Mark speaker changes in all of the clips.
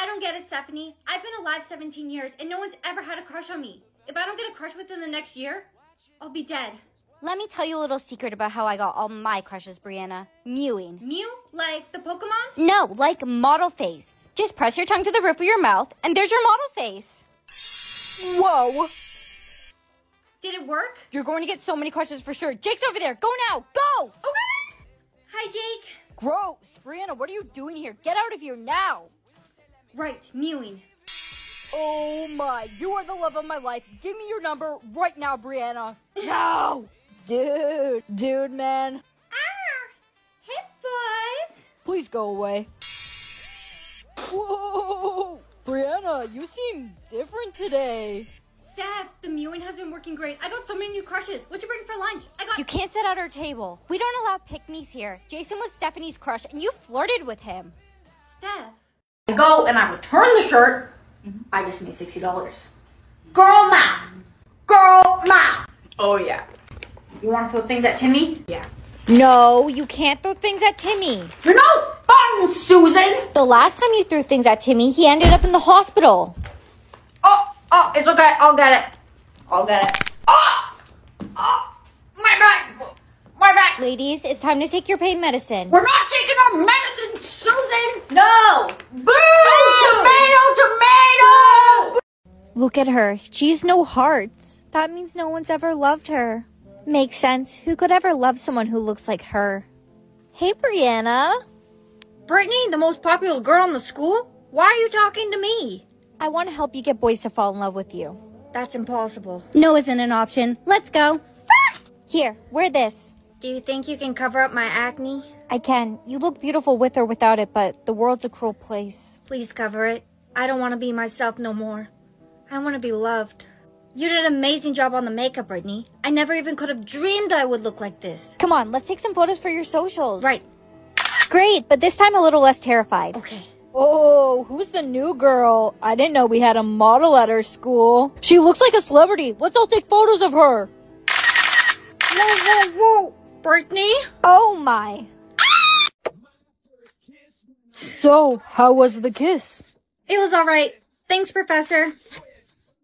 Speaker 1: I don't get it, Stephanie. I've been alive 17 years and no one's ever had a crush on me. If I don't get a crush within the next year, I'll be dead.
Speaker 2: Let me tell you a little secret about how I got all my crushes, Brianna. Mewing.
Speaker 1: Mew? Like the Pokemon?
Speaker 2: No, like model face. Just press your tongue to the roof of your mouth, and there's your model face. Whoa!
Speaker 1: Did it work?
Speaker 2: You're going to get so many crushes for sure. Jake's over there. Go now. Go!
Speaker 1: Okay. Hi, Jake.
Speaker 2: Gross. Brianna, what are you doing here? Get out of here now.
Speaker 1: Right, mewing.
Speaker 2: Oh my, you are the love of my life. Give me your number right now, Brianna. No! Dude, dude, man.
Speaker 1: Ah! Hip boys!
Speaker 2: Please go away. Whoa! Brianna, you seem different today.
Speaker 1: Steph, the mewing has been working great. I got so many new crushes. What'd you bring for lunch? I got.
Speaker 2: You can't sit at our table. We don't allow pick-me's here. Jason was Stephanie's crush, and you flirted with him.
Speaker 1: Steph.
Speaker 3: I go and I return the shirt. Mm-hmm. I just made sixty dollars. Girl math. Girl math. Oh yeah. You want to throw things at Timmy? Yeah.
Speaker 2: No, you can't throw things at Timmy.
Speaker 3: You're no fun, Susan.
Speaker 2: The last time you threw things at Timmy, he ended up in the hospital.
Speaker 3: Oh, oh, it's okay. I'll get it. I'll get it. Oh, my back. My back.
Speaker 2: Ladies, it's time to take your pain medicine.
Speaker 3: We're not taking our medicine, Susan.
Speaker 1: No!
Speaker 3: Boo! Tomato, tomato.
Speaker 2: Look at her. She's no heart. That means no one's ever loved her. Makes sense. Who could ever love someone who looks like her? Hey, Brianna.
Speaker 1: Brittany, the most popular girl in the school? Why are you talking to me?
Speaker 2: I want to help you get boys to fall in love with you.
Speaker 1: That's impossible.
Speaker 2: No isn't an option. Let's go. Here, wear this.
Speaker 1: Do you think you can cover up my acne?
Speaker 2: I can. You look beautiful with or without it, but the world's a cruel place.
Speaker 1: Please cover it. I don't want to be myself no more. I want to be loved. You did an amazing job on the makeup, Brittany. I never even could have dreamed I would look like this.
Speaker 2: Come on, let's take some photos for your socials.
Speaker 1: Right.
Speaker 2: Great, but this time a little less terrified.
Speaker 1: Okay.
Speaker 2: Oh, who's the new girl? I didn't know we had a model at our school. She looks like a celebrity. Let's all take photos of her.
Speaker 1: Whoa, whoa, whoa. Brittany?
Speaker 2: Oh my. So, how was the kiss?
Speaker 1: It was alright. Thanks, Professor.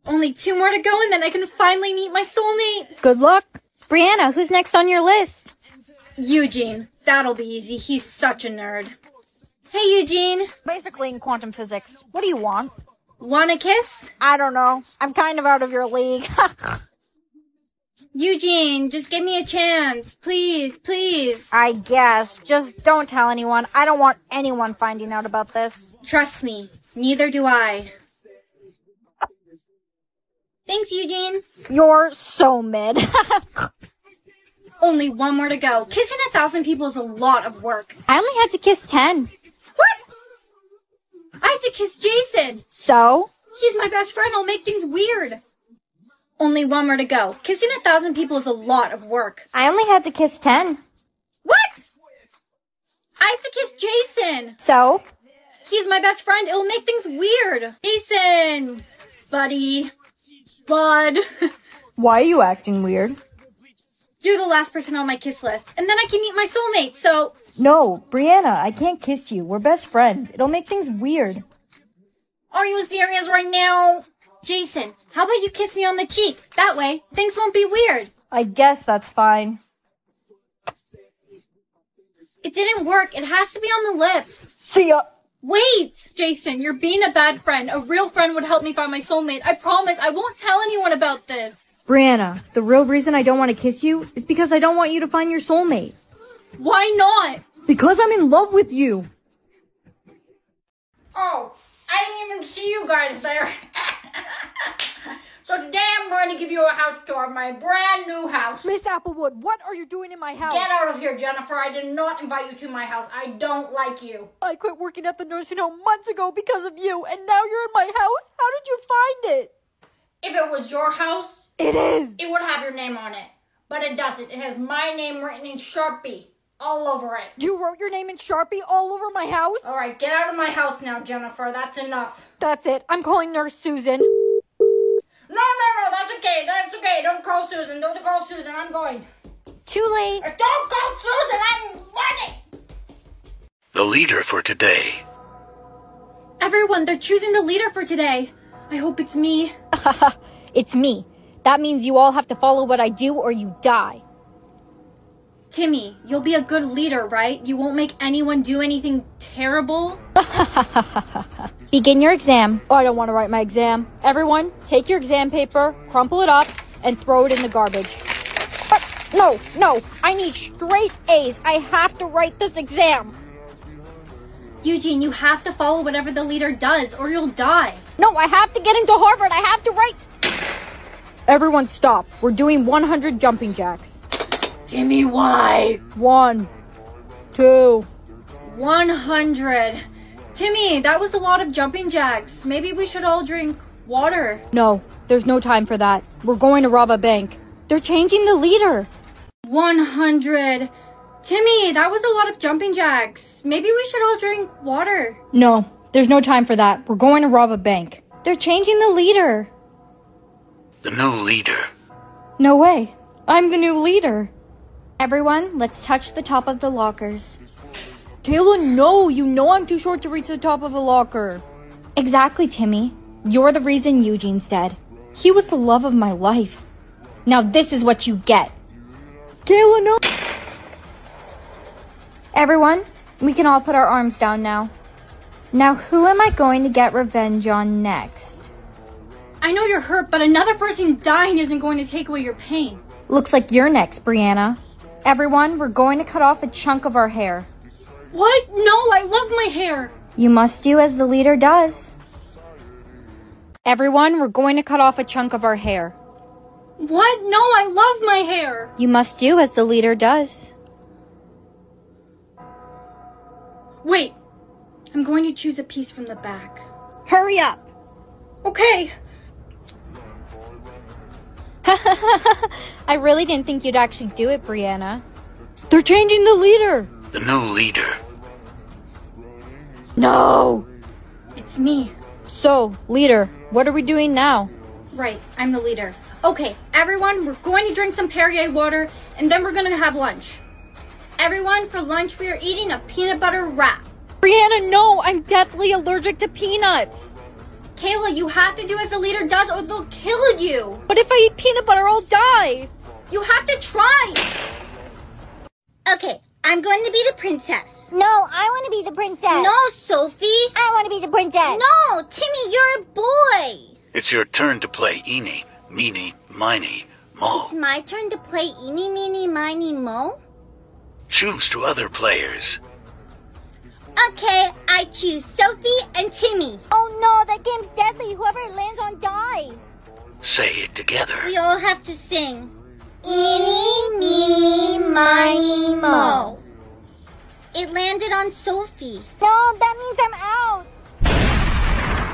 Speaker 1: Only two more to go and then I can finally meet my soulmate.
Speaker 2: Good luck. Brianna, who's next on your list?
Speaker 1: Eugene. That'll be easy. He's such a nerd. Hey, Eugene.
Speaker 2: Basically in quantum physics. What do you want?
Speaker 1: Want a kiss?
Speaker 2: I don't know. I'm kind of out of your league.
Speaker 1: Eugene, just give me a chance. Please, please.
Speaker 2: I guess. Just don't tell anyone. I don't want anyone finding out about this.
Speaker 1: Trust me. Neither do I. Thanks, Eugene.
Speaker 2: You're so mid.
Speaker 1: Only one more to go. Kissing a thousand people is a lot of work.
Speaker 2: I only had to kiss 10.
Speaker 1: What? I have to kiss Jason.
Speaker 2: So?
Speaker 1: He's my best friend. I'll make things weird. Only one more to go. Kissing a thousand people is a lot of work.
Speaker 2: I only had to kiss 10.
Speaker 1: What? I have to kiss Jason.
Speaker 2: So?
Speaker 1: He's my best friend. It'll make things weird. Jason, buddy, bud.
Speaker 2: Why are you acting weird?
Speaker 1: You're the last person on my kiss list. And then I can meet my soulmate, so.
Speaker 2: No, Brianna, I can't kiss you. We're best friends. It'll make things weird.
Speaker 1: Are you serious right now? Jason, how about you kiss me on the cheek? That way, things won't be weird.
Speaker 2: I guess that's fine.
Speaker 1: It didn't work. It has to be on the lips.
Speaker 2: See ya.
Speaker 1: Wait! Jason, you're being a bad friend. A real friend would help me find my soulmate. I promise I won't tell anyone about this.
Speaker 2: Brianna, the real reason I don't want to kiss you is because I don't want you to find your soulmate.
Speaker 1: Why not?
Speaker 2: Because I'm in love with you.
Speaker 3: Oh, I didn't even see you guys there. so today I'm going to give you a house tour of my brand new house.
Speaker 2: Miss Applewood, what are you doing in my house?
Speaker 3: Get out of here, Jennifer. I did not invite you to my house. I don't like you.
Speaker 2: I quit working at the nursing home months ago because of you, and now you're in my house? How did you find it?
Speaker 3: If it was your house,
Speaker 2: It is.
Speaker 3: it would have your name on it. But it doesn't. It has my name written in Sharpie all over it.
Speaker 2: You wrote your name in Sharpie all over my house?
Speaker 3: All right, get out of my house now, Jennifer. That's enough.
Speaker 2: That's it. I'm calling Nurse Susan.
Speaker 3: No. That's okay. That's okay. Don't call Susan. Don't call Susan. I'm going.
Speaker 2: Too late.
Speaker 3: Don't call Susan. I'm running.
Speaker 4: The leader for today.
Speaker 1: Everyone, they're choosing the leader for today. I hope it's me.
Speaker 2: it's me. That means you all have to follow what I do or you die.
Speaker 1: Timmy, you'll be a good leader, right? You won't make anyone do anything terrible?
Speaker 2: Begin your exam. Oh, I don't want to write my exam. Everyone, take your exam paper, crumple it up, and throw it in the garbage. But no, no, I need straight A's. I have to write this exam.
Speaker 1: Eugene, you have to follow whatever the leader does or you'll die.
Speaker 2: No, I have to get into Harvard. I have to write. Everyone stop. We're doing 100 jumping jacks.
Speaker 1: Timmy, why?
Speaker 2: One, two,
Speaker 1: 100. Timmy, that was a lot of jumping jacks. Maybe we should all drink water.
Speaker 2: No, there's no time for that. We're going to rob a bank. They're changing the leader.
Speaker 1: 100. Timmy, that was a lot of jumping jacks. Maybe we should all drink water.
Speaker 2: No, there's no time for that. We're going to rob a bank. They're changing the leader.
Speaker 4: The new leader.
Speaker 2: No way. I'm the new leader. Everyone, let's touch the top of the lockers. Kayla, no! You know I'm too short to reach the top of a locker. Exactly, Timmy. You're the reason Eugene's dead. He was the love of my life. Now this is what you get. Kayla, no! Everyone, we can all put our arms down now. Now, who am I going to get revenge on next?
Speaker 1: I know you're hurt, but another person dying isn't going to take away your pain.
Speaker 2: Looks like you're next, Brianna. Everyone, we're going to cut off a chunk of our hair.
Speaker 1: What? No, I love my hair.
Speaker 2: You must do as the leader does. Everyone, we're going to cut off a chunk of our hair.
Speaker 1: What? No, I love my hair.
Speaker 2: You must do as the leader does.
Speaker 1: Wait, I'm going to choose a piece from the back.
Speaker 2: Hurry up!
Speaker 1: Okay.
Speaker 2: I really didn't think you'd actually do it, Brianna. They're changing the leader!
Speaker 4: The new leader.
Speaker 2: No!
Speaker 1: It's me.
Speaker 2: So, leader, what are we doing now?
Speaker 1: Right, I'm the leader. Okay, everyone, we're going to drink some Perrier water and then we're going to have lunch. Everyone, for lunch, we are eating a peanut butter wrap.
Speaker 2: Brianna, no! I'm deathly allergic to peanuts!
Speaker 1: Kayla, you have to do as the leader does or they'll kill you.
Speaker 2: But if I eat peanut butter, I'll die!
Speaker 1: You have to try.
Speaker 5: Okay, I'm going to be the princess.
Speaker 6: No, I want to be the princess.
Speaker 5: No, Sophie.
Speaker 6: I want to be the princess.
Speaker 5: No, Timmy, you're a boy.
Speaker 4: It's your turn to play Eeny, Meeny, Miny, Mo.
Speaker 5: It's my turn to play Eeny, Meeny, Miny, Mo.
Speaker 4: Choose to other players.
Speaker 5: Okay, I choose Sophie and Timmy.
Speaker 6: Oh no, that game's deadly. Whoever it lands on dies.
Speaker 4: Say it together.
Speaker 5: We all have to sing. Eeny, meeny, miny, mo. It landed on Sophie.
Speaker 6: No, that means I'm out.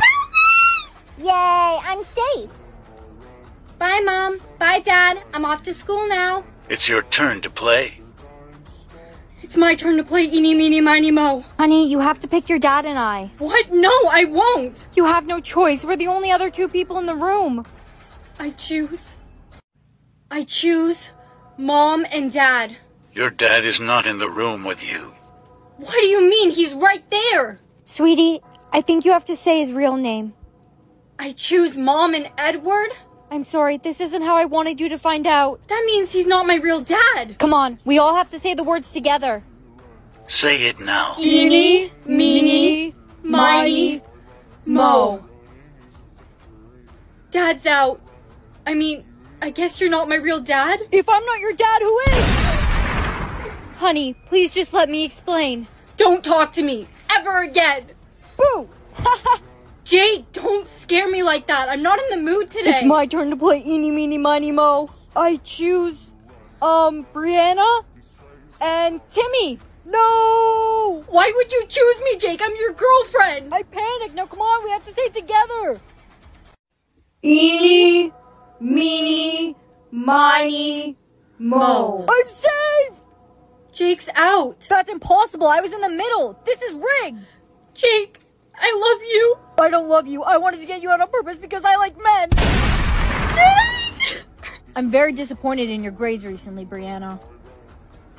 Speaker 5: Sophie!
Speaker 6: Yay, I'm safe.
Speaker 1: Bye, Mom. Bye, Dad. I'm off to school now.
Speaker 4: It's your turn to play.
Speaker 1: It's my turn to play Eeny, Meeny, Miny, Mo.
Speaker 2: Honey, you have to pick your dad and I.
Speaker 1: What? No, I won't.
Speaker 2: You have no choice. We're the only other two people in the room.
Speaker 1: I choose. I choose Mom and Dad.
Speaker 4: Your dad is not in the room with you.
Speaker 1: What do you mean? He's right there.
Speaker 2: Sweetie, I think you have to say his real name.
Speaker 1: I choose Mom and Edward?
Speaker 2: I'm sorry, this isn't how I wanted you to find out.
Speaker 1: That means he's not my real dad.
Speaker 2: Come on, we all have to say the words together.
Speaker 4: Say it now.
Speaker 1: Eeny, meeny, miny, mo. Dad's out. I mean, I guess you're not my real dad?
Speaker 2: If I'm not your dad, who is? Honey, please just let me explain.
Speaker 1: Don't talk to me ever again.
Speaker 2: Boo!
Speaker 1: Jake, don't scare me like that. I'm not in the mood today.
Speaker 2: It's my turn to play Eeny, Meeny, Miny, Mo. I choose, um, Brianna and Timmy. No!
Speaker 1: Why would you choose me, Jake? I'm your girlfriend.
Speaker 2: I panicked. Now come on, we have to say it together.
Speaker 1: Eeny, meeny, miny, mo.
Speaker 2: I'm safe!
Speaker 1: Jake's out.
Speaker 2: That's impossible. I was in the middle. This is rigged.
Speaker 1: Jake, I love you.
Speaker 2: I don't love you. I wanted to get you out on purpose because I like men.
Speaker 1: Jake!
Speaker 2: I'm very disappointed in your grades recently, Brianna.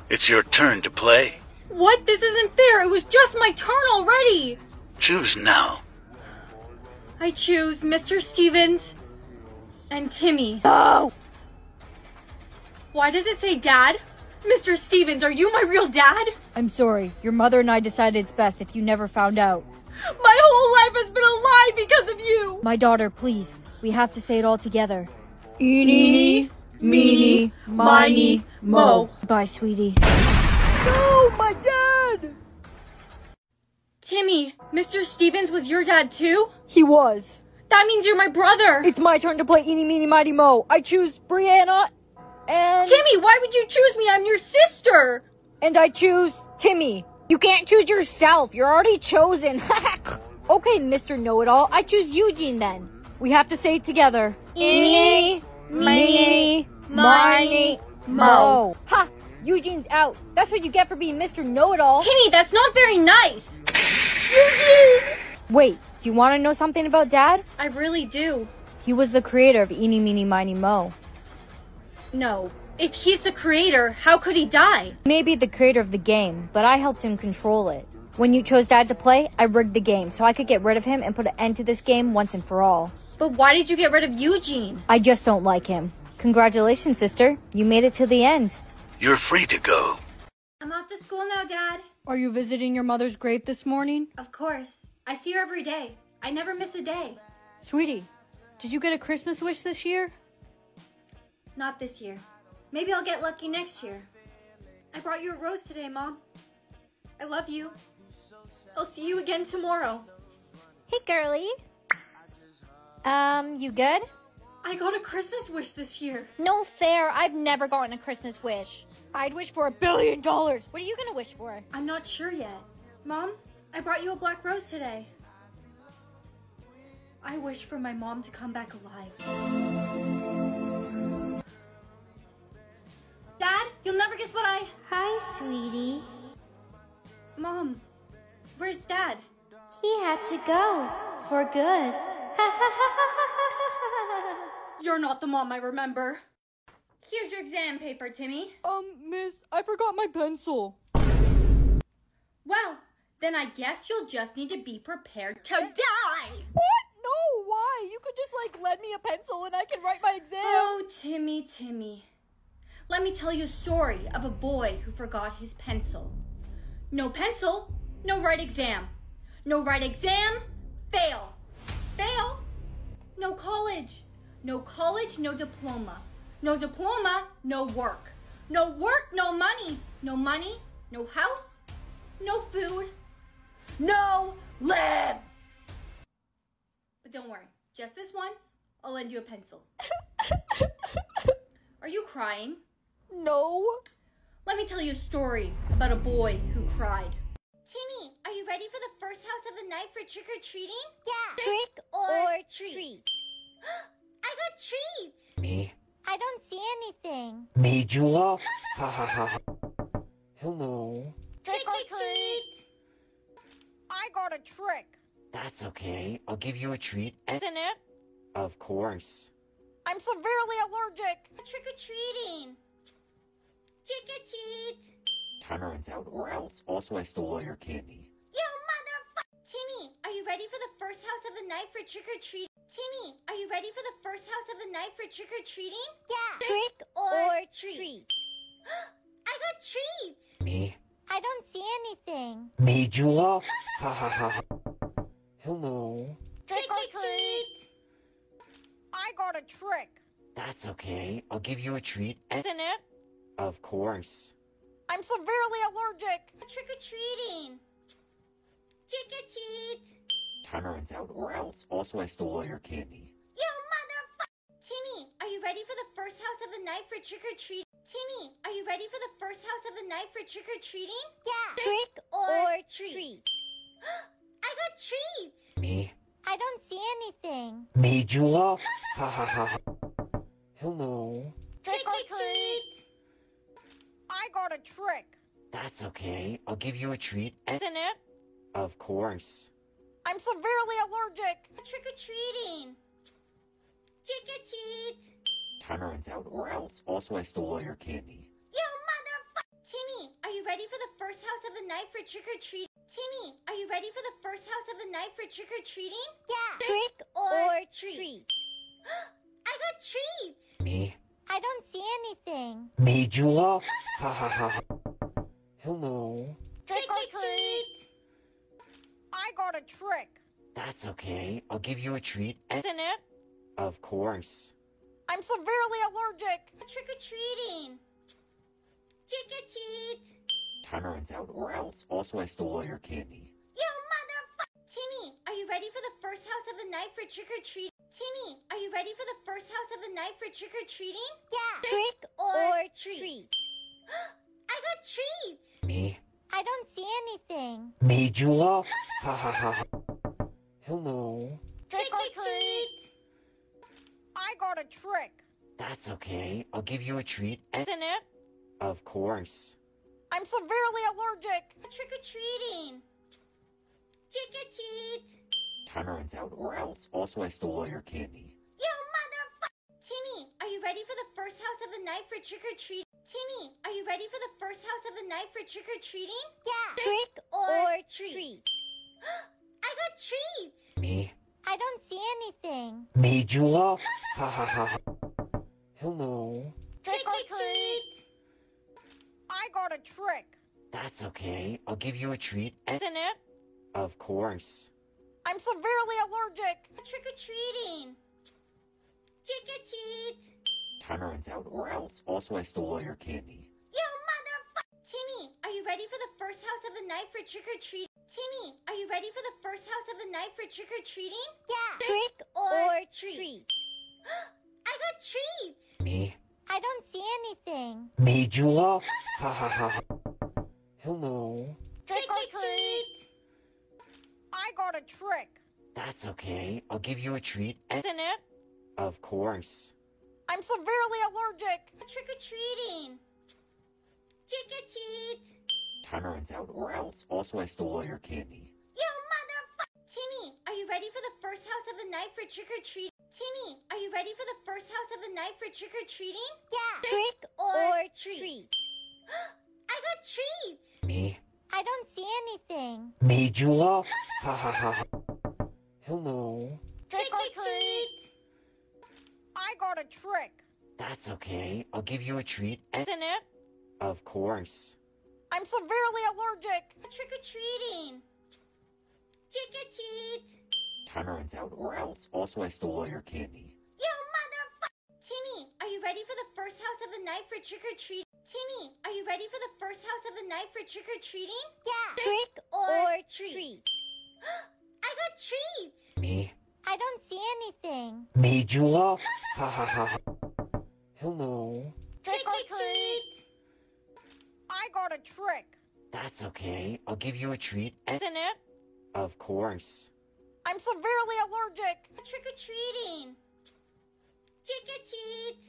Speaker 4: It's your turn to play.
Speaker 1: What? This isn't fair. It was just my turn already.
Speaker 4: Choose now.
Speaker 1: I choose Mr. Stevens and Timmy.
Speaker 2: Oh!
Speaker 1: Why does it say dad? Mr. Stevens, are you my real dad?
Speaker 2: I'm sorry. Your mother and I decided it's best if you never found out.
Speaker 1: My whole life has been a lie because of you!
Speaker 2: My daughter, please. We have to say it all together.
Speaker 1: Eeny, meeny, miny, mo.
Speaker 2: Bye, sweetie.
Speaker 1: No, my dad! Timmy, Mr. Stevens was your dad too?
Speaker 2: He was.
Speaker 1: That means you're my brother!
Speaker 2: It's my turn to play Eeny, Meeny, Mighty, Mo. I choose Brianna and...
Speaker 1: Timmy, why would you choose me? I'm your sister!
Speaker 2: And I choose Timmy. You can't choose yourself. You're already chosen. okay, Mr. Know-It-All. I choose Eugene then. We have to say it together.
Speaker 1: Eeny, meeny, miny, mo.
Speaker 2: Ha! Eugene's out. That's what you get for being Mr. Know-It-All.
Speaker 1: Timmy, that's not very nice! Eugene!
Speaker 2: Wait, do you want to know something about Dad?
Speaker 1: I really do.
Speaker 2: He was the creator of Eeny, Meeny, Miny, Mo.
Speaker 1: No. If he's the creator, how could he die?
Speaker 2: Maybe the creator of the game, but I helped him control it. When you chose Dad to play, I rigged the game so I could get rid of him and put an end to this game once and for all.
Speaker 1: But why did you get rid of Eugene?
Speaker 2: I just don't like him. Congratulations, sister. You made it to the end.
Speaker 4: You're free to go.
Speaker 1: I'm off to school now, Dad.
Speaker 2: Are you visiting your mother's grave this morning?
Speaker 1: Of course. I see her every day. I never miss a day.
Speaker 2: Sweetie, did you get a Christmas wish this year?
Speaker 1: Not this year. Maybe I'll get lucky next year. I brought you a rose today, Mom. I love you. I'll see you again tomorrow.
Speaker 2: Hey, girly. Um, you good?
Speaker 1: I got a Christmas wish this year.
Speaker 7: No fair. I've never gotten a Christmas wish.
Speaker 2: I'd wish for a billion dollars. What are you gonna wish for?
Speaker 1: I'm not sure yet. Mom, I brought you a black rose today. I wish for my mom to come back alive. Dad, you'll never guess what I.
Speaker 5: Hi, sweetie.
Speaker 1: Mom, where's Dad?
Speaker 5: He had to go for good.
Speaker 1: You're not the mom I remember. Here's your exam paper, Timmy.
Speaker 2: Um, miss, I forgot my pencil.
Speaker 1: Well, then I guess you'll just need to be prepared to die.
Speaker 2: What? No, why? You could just, like, lend me a pencil and I can write my exam.
Speaker 1: Oh, Timmy, Timmy. Let me tell you a story of a boy who forgot his pencil. No pencil, no right exam. No right exam, fail. Fail, no college. No college, no diploma. No diploma, no work. No work, no money. No money, no house, no food, no live. But don't worry, just this once, I'll lend you a pencil. Are you crying?
Speaker 2: No.
Speaker 1: Let me tell you a story about a boy who cried.
Speaker 5: Timmy, are you ready for the first house of the night for trick or treating?
Speaker 7: Yeah.
Speaker 5: Trick or, treat. I got treats.
Speaker 8: Me?
Speaker 7: I don't see anything.
Speaker 8: Me, Jewel? Ha ha ha. ha. Hello.
Speaker 5: Trick or treat.
Speaker 2: I got a trick.
Speaker 8: That's okay. I'll give you a treat. And
Speaker 2: Isn't it?
Speaker 8: of course.
Speaker 2: I'm severely allergic.
Speaker 5: Trick or treating. Trick or treat.
Speaker 8: Time runs out, or else. Also, I stole all your candy.
Speaker 5: You motherfucker. Timmy, are you ready for the first house of the night for trick or treat? Timmy, are you ready for the first house of the night for trick or treating?
Speaker 7: Yeah.
Speaker 5: Trick
Speaker 7: or
Speaker 5: treat.
Speaker 7: treat.
Speaker 5: I got treats.
Speaker 8: Me?
Speaker 7: I don't see anything.
Speaker 8: Me, Jewel? Ha ha ha. ha. Hello.
Speaker 5: Trick or treat.
Speaker 2: I got a trick.
Speaker 8: That's okay. I'll give you a treat. And
Speaker 2: Isn't it?
Speaker 8: Of course.
Speaker 2: I'm severely allergic.
Speaker 5: Trick or treating. Trick or treat.
Speaker 8: Time runs out, or else. Also, I stole all your candy.
Speaker 5: You motherfucker. Timmy, are you ready for the first house of the night for trick or treat? Timmy, are you ready for the first house of the night for trick or treating?
Speaker 7: Yeah.
Speaker 5: Trick
Speaker 7: or
Speaker 5: treat.
Speaker 7: treat.
Speaker 5: I got treats.
Speaker 8: Me?
Speaker 7: I don't see anything.
Speaker 8: Me, Jewel? Ha ha ha. ha. Hello.
Speaker 5: Trick or treat.
Speaker 2: I got a trick.
Speaker 8: That's okay. I'll give you a treat. And
Speaker 2: Isn't it?
Speaker 8: of course.
Speaker 2: I'm severely allergic.
Speaker 5: Trick or treating. Trick or treat.
Speaker 8: Time runs out, or else. Also, I stole all your candy.
Speaker 5: You motherfucker. Timmy, are you ready for the first house of the night for trick or treat? Timmy, are you ready for the first house of the night for trick or treating?
Speaker 6: Yeah.
Speaker 5: Trick
Speaker 6: or
Speaker 5: treat.
Speaker 6: treat.
Speaker 5: I got treats.
Speaker 8: Me?
Speaker 6: I don't see anything.
Speaker 8: Me, Jula? Ha ha ha. Hello.
Speaker 5: Trick or treat.
Speaker 9: I got a trick.
Speaker 8: That's okay. I'll give you a treat. And
Speaker 9: Isn't it?
Speaker 8: of course.
Speaker 9: I'm severely allergic.
Speaker 5: Trick or treating. Trick or treat.
Speaker 8: Timer runs out, or else. Also, I stole all your candy.
Speaker 5: You motherfucker! Timmy, are you ready for the first house of the night for trick or treat? Timmy, are you ready for the first house of the night for trick or treating?
Speaker 6: Yeah.
Speaker 5: Trick or
Speaker 6: or
Speaker 5: treat.
Speaker 6: treat.
Speaker 5: I got treats.
Speaker 8: Me?
Speaker 6: I don't see anything.
Speaker 8: Me, Jula? Ha ha ha. Hello.
Speaker 5: Trick or treat.
Speaker 9: I got a trick.
Speaker 8: That's okay. I'll give you a treat. And
Speaker 9: Isn't it?
Speaker 8: of course.
Speaker 9: I'm severely allergic.
Speaker 5: Trick or treating. Trick or treat.
Speaker 8: Timer runs out, or else. Also, I stole all your candy.
Speaker 5: You motherfucker! Timmy, are you ready for the first house of the night for trick or treat? Timmy, are you ready for the first house of the night for trick or treating?
Speaker 6: Yeah.
Speaker 5: Trick
Speaker 6: or
Speaker 5: or
Speaker 6: treat.
Speaker 5: treat. I got treats.
Speaker 8: Me?
Speaker 6: I don't see anything.
Speaker 8: Me, Jula? Ha ha ha. Hello.
Speaker 5: Trick or treat.
Speaker 9: I got a trick.
Speaker 8: That's okay. I'll give you a treat. And
Speaker 9: Isn't it?
Speaker 8: of course.
Speaker 9: I'm severely allergic.
Speaker 5: Trick or treating. Trick or treat.
Speaker 8: Timer runs out, or else. Also, I stole all your candy.
Speaker 5: You motherfucker! Timmy, are you ready for the first house of the night for trick or treat? Timmy, are you ready for the first house of the night for trick or treating?
Speaker 6: Yeah.
Speaker 5: Trick or
Speaker 6: or
Speaker 5: treat.
Speaker 6: treat.
Speaker 5: I got treats.
Speaker 8: Me?
Speaker 6: I don't see anything.
Speaker 8: Me, Jula? Ha ha ha. Hello.
Speaker 5: Trick or treat.
Speaker 9: I got a trick.
Speaker 8: That's okay. I'll give you a treat. And
Speaker 9: Isn't it?
Speaker 8: of course.
Speaker 9: I'm severely allergic.
Speaker 5: Trick or treating. Trick or treat.
Speaker 8: Timer runs out, or else. Also, I stole all your candy.
Speaker 5: You motherfucker! Timmy, are you ready for the first house of the night for trick or treat? Timmy, are you ready for the first house of the night for trick or treating?
Speaker 6: Yeah.
Speaker 5: Trick or
Speaker 6: or
Speaker 5: treat.
Speaker 6: treat.
Speaker 5: I got treats.
Speaker 8: Me?
Speaker 6: I don't see anything.
Speaker 8: Me, Jula? Ha ha ha. Hello.
Speaker 5: Trick or treat.
Speaker 9: I got a trick.
Speaker 8: That's okay. I'll give you a treat. And
Speaker 9: Isn't it?
Speaker 8: of course.
Speaker 9: I'm severely allergic.
Speaker 5: Trick or treating. Trick or treat.
Speaker 8: Timer runs out, or else. Also, I stole all your candy.
Speaker 5: You motherfucker! Timmy, are you ready for the first house of the night for trick or treat? Timmy, are you ready for the first house of the night for trick or treating?
Speaker 6: Yeah.
Speaker 5: Trick or
Speaker 6: or
Speaker 5: treat.
Speaker 6: treat.
Speaker 5: I got treats.
Speaker 8: Me?
Speaker 6: I don't see anything.
Speaker 8: Me, Jula? Ha ha ha. Hello.
Speaker 5: Trick or treat.
Speaker 9: I got a trick.
Speaker 8: That's okay. I'll give you a treat. And
Speaker 9: Isn't it?
Speaker 8: of course.
Speaker 9: I'm severely allergic.
Speaker 5: Trick or treating. Trick or treat.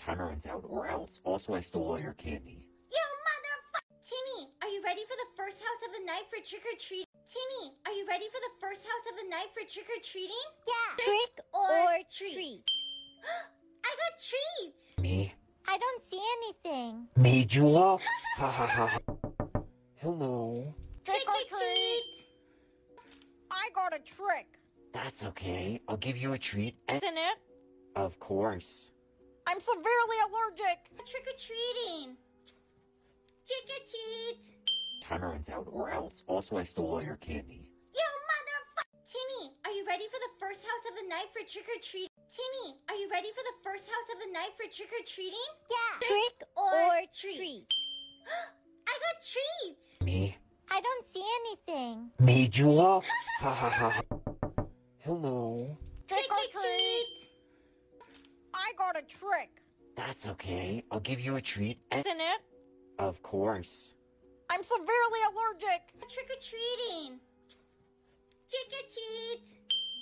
Speaker 8: Timer runs out, or else. Also, I stole all your candy.
Speaker 5: You motherfucker! Timmy, are you ready for the first house of the night for trick or treat? Timmy, are you ready for the first house of the night for trick or treating?
Speaker 6: Yeah.
Speaker 5: Trick or
Speaker 6: or
Speaker 5: treat.
Speaker 6: treat.
Speaker 5: I got treats.
Speaker 8: Me?
Speaker 6: I don't see anything.
Speaker 8: Me, Jula? Ha ha ha. Hello.
Speaker 5: Trick or treat.
Speaker 9: I got a trick.
Speaker 8: That's okay. I'll give you a treat. And
Speaker 9: Isn't it?
Speaker 8: Of course.
Speaker 9: I'm severely allergic.
Speaker 5: Trick or treating. Trick or treat.
Speaker 8: Timer runs out, or else. Also, I stole all your candy.
Speaker 5: You motherfucker! Timmy, are you ready for the first house of the night for trick or treat? Timmy, are you ready for the first house of the night for trick or treating?
Speaker 6: Yeah.
Speaker 5: Trick or
Speaker 6: or
Speaker 5: treat.
Speaker 6: treat.
Speaker 5: I got treats.
Speaker 8: Me?
Speaker 6: I don't see anything.
Speaker 8: Me, Jula? Ha ha ha. Hello.
Speaker 5: Trick or treat.
Speaker 9: I got a trick.
Speaker 8: That's okay. I'll give you a treat. And
Speaker 9: Isn't it?
Speaker 8: of course.
Speaker 9: I'm severely allergic.
Speaker 5: Trick or treating. Trick or treat.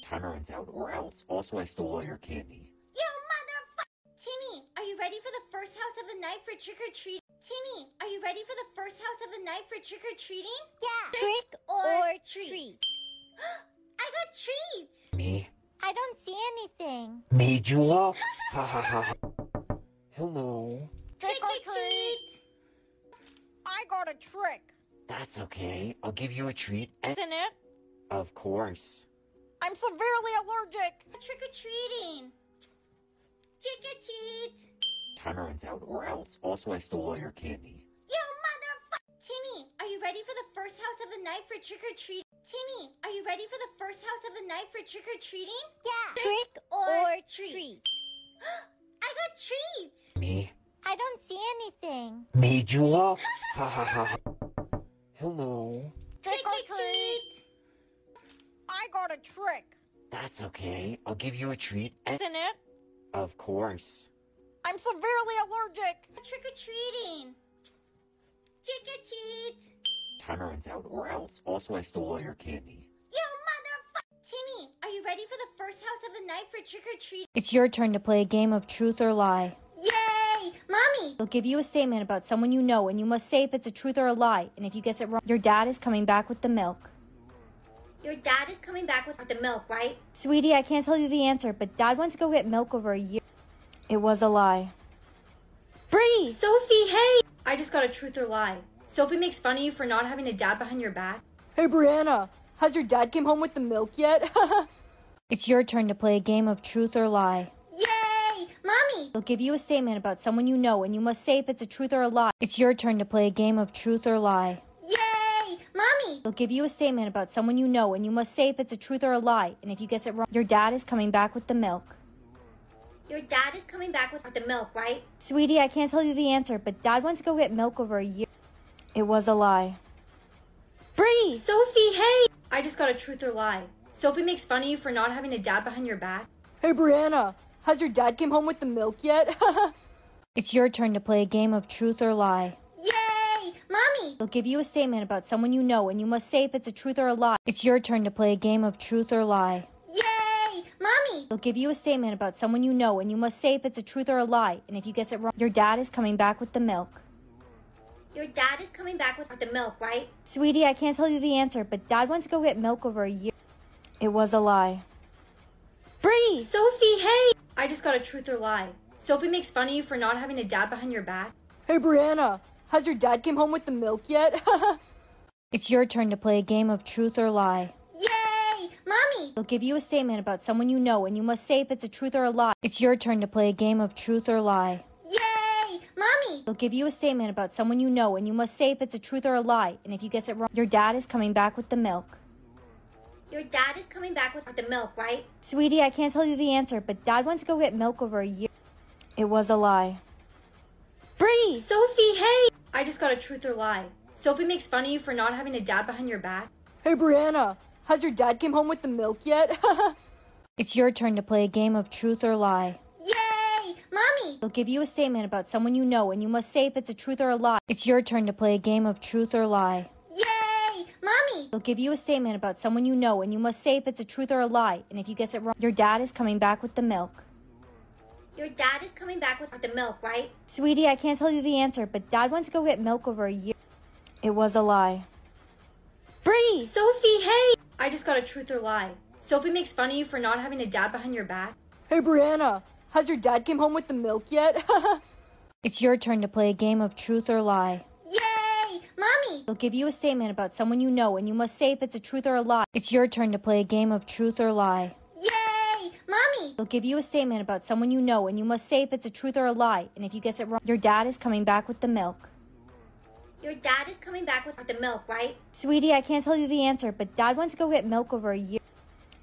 Speaker 8: Timer runs out, or else. Also, I stole all your candy.
Speaker 5: You motherfucker! Timmy, are you ready for the first house of the night for trick or treat? Timmy, are you ready for the first house of the night for trick or treating?
Speaker 6: Yeah.
Speaker 5: Trick or
Speaker 6: or
Speaker 5: treat.
Speaker 6: treat.
Speaker 5: I got treats.
Speaker 8: Me?
Speaker 6: I don't see anything.
Speaker 8: Me, Jula? Ha ha ha. Hello.
Speaker 5: Trick or treat.
Speaker 9: I got a trick.
Speaker 8: That's okay. I'll give you a treat. And
Speaker 9: Isn't it?
Speaker 8: of course.
Speaker 9: I'm severely allergic.
Speaker 5: Trick or treating. Trick or treat.
Speaker 8: Time runs out, or else. Also, I stole all your candy.
Speaker 5: You motherfucker! Timmy, are you ready for the first house of the night for trick or treating? Timmy, are you ready for the first house of the night for trick or treating?
Speaker 6: Yeah.
Speaker 5: Trick or
Speaker 6: or
Speaker 5: treat.
Speaker 6: treat.
Speaker 5: I got treats!
Speaker 8: Me?
Speaker 6: I don't see anything.
Speaker 8: Me, Jewel? Ha ha ha. Hello.
Speaker 5: Trick or treat!
Speaker 9: I got a trick.
Speaker 8: That's okay. I'll give you a treat. And
Speaker 9: Isn't it?
Speaker 8: of course.
Speaker 9: I'm severely allergic.
Speaker 5: Trick or treating. Trick or treat.
Speaker 8: Time runs out, or else. Also, I stole all your candy.
Speaker 5: You motherfucker! Timmy, are you ready for the first house of the night for trick or treat?
Speaker 2: It's your turn to play a game of truth or lie.
Speaker 5: Yay! Mommy!
Speaker 2: They'll give you a statement about someone you know, and you must say if it's a truth or a lie. And if you guess it wrong, your dad is coming back with the milk.
Speaker 5: Your dad is coming back with the milk, right?
Speaker 2: Sweetie, I can't tell you the answer, but dad went to go get milk over a year. It was a lie. Bree!
Speaker 1: Sophie, hey! I just got a truth or lie. Sophie makes fun of you for not having a dad behind your back.
Speaker 9: Hey, Brianna, has your dad came home with the milk yet?
Speaker 2: It's your turn to play a game of truth or lie.
Speaker 5: Yay! Mommy!
Speaker 2: They'll give you a statement about someone you know, and you must say if it's a truth or a lie. It's your turn to play a game of truth or lie.
Speaker 5: Yay! Mommy!
Speaker 2: They'll give you a statement about someone you know, and you must say if it's a truth or a lie. And if you guess it wrong, your dad is coming back with the milk.
Speaker 5: Your dad is coming back with the milk, right?
Speaker 2: Sweetie, I can't tell you the answer, but dad went to go get milk over a year. It was a lie. Bree!
Speaker 1: Sophie, hey! I just got a truth or lie. Sophie makes fun of you for not having a dad behind your back.
Speaker 9: hey, Brianna, has your dad came home with the milk yet?
Speaker 2: It's your turn to play a game of truth or lie.
Speaker 5: Yay! Mommy!
Speaker 2: They'll give you a statement about someone you know, and you must say if it's a truth or a lie. It's your turn to play a game of truth or lie.
Speaker 5: Yay! Mommy!
Speaker 2: They'll give you a statement about someone you know, and you must say if it's a truth or a lie. And if you guess it wrong, your dad is coming back with the milk.
Speaker 5: Your dad is coming back with the milk, right?
Speaker 2: Sweetie, I can't tell you the answer, but dad went to go get milk over a year. It was a lie. Bree!
Speaker 1: Sophie, hey! I just got a truth or lie. Sophie makes fun of you for not having a dad behind your back.
Speaker 9: hey, Brianna, has your dad came home with the milk yet?
Speaker 2: It's your turn to play a game of truth or lie.
Speaker 5: Yay! Mommy!
Speaker 2: They'll give you a statement about someone you know, and you must say if it's a truth or a lie. It's your turn to play a game of truth or lie.
Speaker 5: Yay! Mommy!
Speaker 2: They'll give you a statement about someone you know, and you must say if it's a truth or a lie. And if you guess it wrong, your dad is coming back with the milk.
Speaker 5: Your dad is coming back with the milk, right?
Speaker 2: Sweetie, I can't tell you the answer, but dad went to go get milk over a year. It was a lie. Bree!
Speaker 1: Sophie, hey! I just got a truth or lie. Sophie makes fun of you for not having a dad behind your back.
Speaker 9: hey, Brianna, has your dad came home with the milk yet?
Speaker 2: It's your turn to play a game of truth or lie.
Speaker 5: Yay! Mommy!
Speaker 2: They'll give you a statement about someone you know, and you must say if it's a truth or a lie. It's your turn to play a game of truth or lie.
Speaker 5: Yay! Mommy!
Speaker 2: They'll give you a statement about someone you know, and you must say if it's a truth or a lie. And if you guess it wrong, your dad is coming back with the milk.
Speaker 5: Your dad is coming back with the milk, right?
Speaker 2: Sweetie, I can't tell you the answer, but dad went to go get milk over a year. It was a lie. Bree!
Speaker 1: Sophie, hey! I just got a truth or lie. Sophie makes fun of you for not having a dad behind your back.
Speaker 9: hey, Brianna, has your dad came home with the milk yet?
Speaker 2: It's your turn to play a game of truth or lie.
Speaker 5: Yay! Mommy!
Speaker 2: They'll give you a statement about someone you know, and you must say if it's a truth or a lie. It's your turn to play a game of truth or lie.
Speaker 5: Yay! Mommy!
Speaker 2: They'll give you a statement about someone you know, and you must say if it's a truth or a lie. And if you guess it wrong, your dad is coming back with the milk.
Speaker 5: Your dad is coming back with the milk, right?
Speaker 2: Sweetie, I can't tell you the answer, but dad went to go get milk over a year.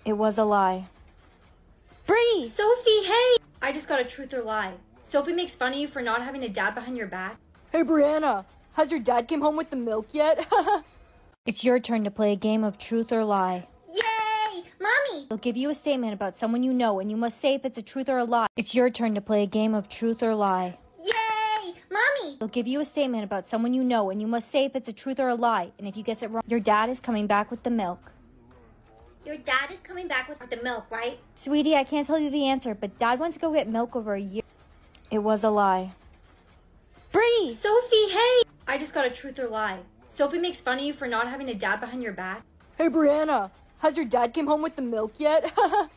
Speaker 2: It was a lie. Bree!
Speaker 1: Sophie, hey! I just got a truth or lie. Sophie makes fun of you for not having a dad behind your back.
Speaker 9: hey, Brianna, has your dad came home with the milk yet?
Speaker 2: It's your turn to play a game of truth or lie.
Speaker 5: Yay! Mommy!
Speaker 2: They'll give you a statement about someone you know, and you must say if it's a truth or a lie. It's your turn to play a game of truth or lie.
Speaker 5: Yay! Mommy!
Speaker 2: They'll give you a statement about someone you know, and you must say if it's a truth or a lie. And if you guess it wrong, your dad is coming back with the milk.
Speaker 5: Your dad is coming back with the milk, right?
Speaker 2: Sweetie, I can't tell you the answer, but dad went to go get milk over a year. It was a lie. Bree!
Speaker 1: Sophie, hey! I just got a truth or lie. Sophie makes fun of you for not having a dad behind your back.
Speaker 9: hey, Brianna, has your dad came home with the milk yet?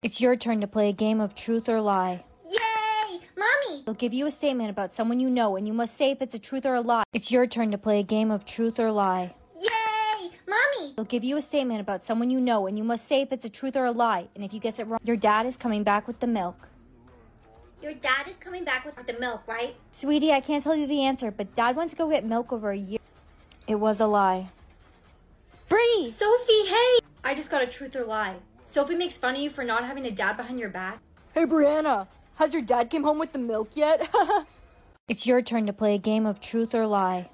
Speaker 2: It's your turn to play a game of truth or lie.
Speaker 5: Yay! Mommy! Mommy!
Speaker 2: They'll give you a statement about someone you know, and you must say if it's a truth or a lie. It's your turn to play a game of truth or lie.
Speaker 5: Yay! Mommy!
Speaker 2: They'll give you a statement about someone you know, and you must say if it's a truth or a lie. And if you guess it wrong, your dad is coming back with the milk.
Speaker 5: Your dad is coming back with the milk, right?
Speaker 2: Sweetie, I can't tell you the answer, but dad went to go get milk over a year. It was a lie. Bree!
Speaker 1: Sophie, hey! I just got a truth or lie. Sophie makes fun of you for not having a dad behind your back.
Speaker 9: Hey, Brianna, has your dad came home with the milk yet?
Speaker 2: It's your turn to play a game of truth or lie.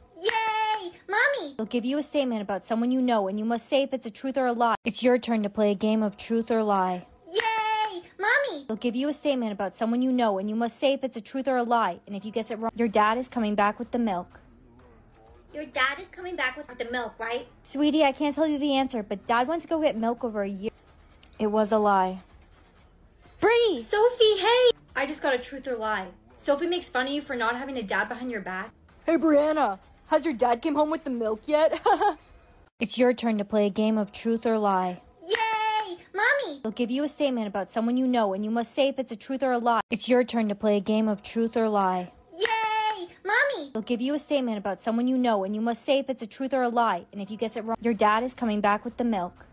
Speaker 5: Yay! Mommy!
Speaker 2: They'll give you a statement about someone you know, and you must say if it's a truth or a lie. It's your turn to play a game of truth or lie.
Speaker 5: Yay! Mommy!
Speaker 2: They'll give you a statement about someone you know, and you must say if it's a truth or a lie. And if you guess it wrong, your dad is coming back with the milk.
Speaker 5: Your dad is coming back with the milk, right?
Speaker 2: Sweetie, I can't tell you the answer, but dad went to go get milk over a year. It was a lie. Bree!
Speaker 1: Sophie, hey! I just got a truth or lie. Sophie makes fun of you for not having a dad behind your back.
Speaker 9: hey, Brianna, has your dad came home with the milk yet?
Speaker 2: It's your turn to play a game of truth or lie.
Speaker 5: Yay! Mommy!
Speaker 2: They'll give you a statement about someone you know, and you must say if it's a truth or a lie. It's your turn to play a game of truth or lie.
Speaker 5: Yay! Mommy!
Speaker 2: They'll give you a statement about someone you know, and you must say if it's a truth or a lie. And if you guess it wrong, your dad is coming back with the milk.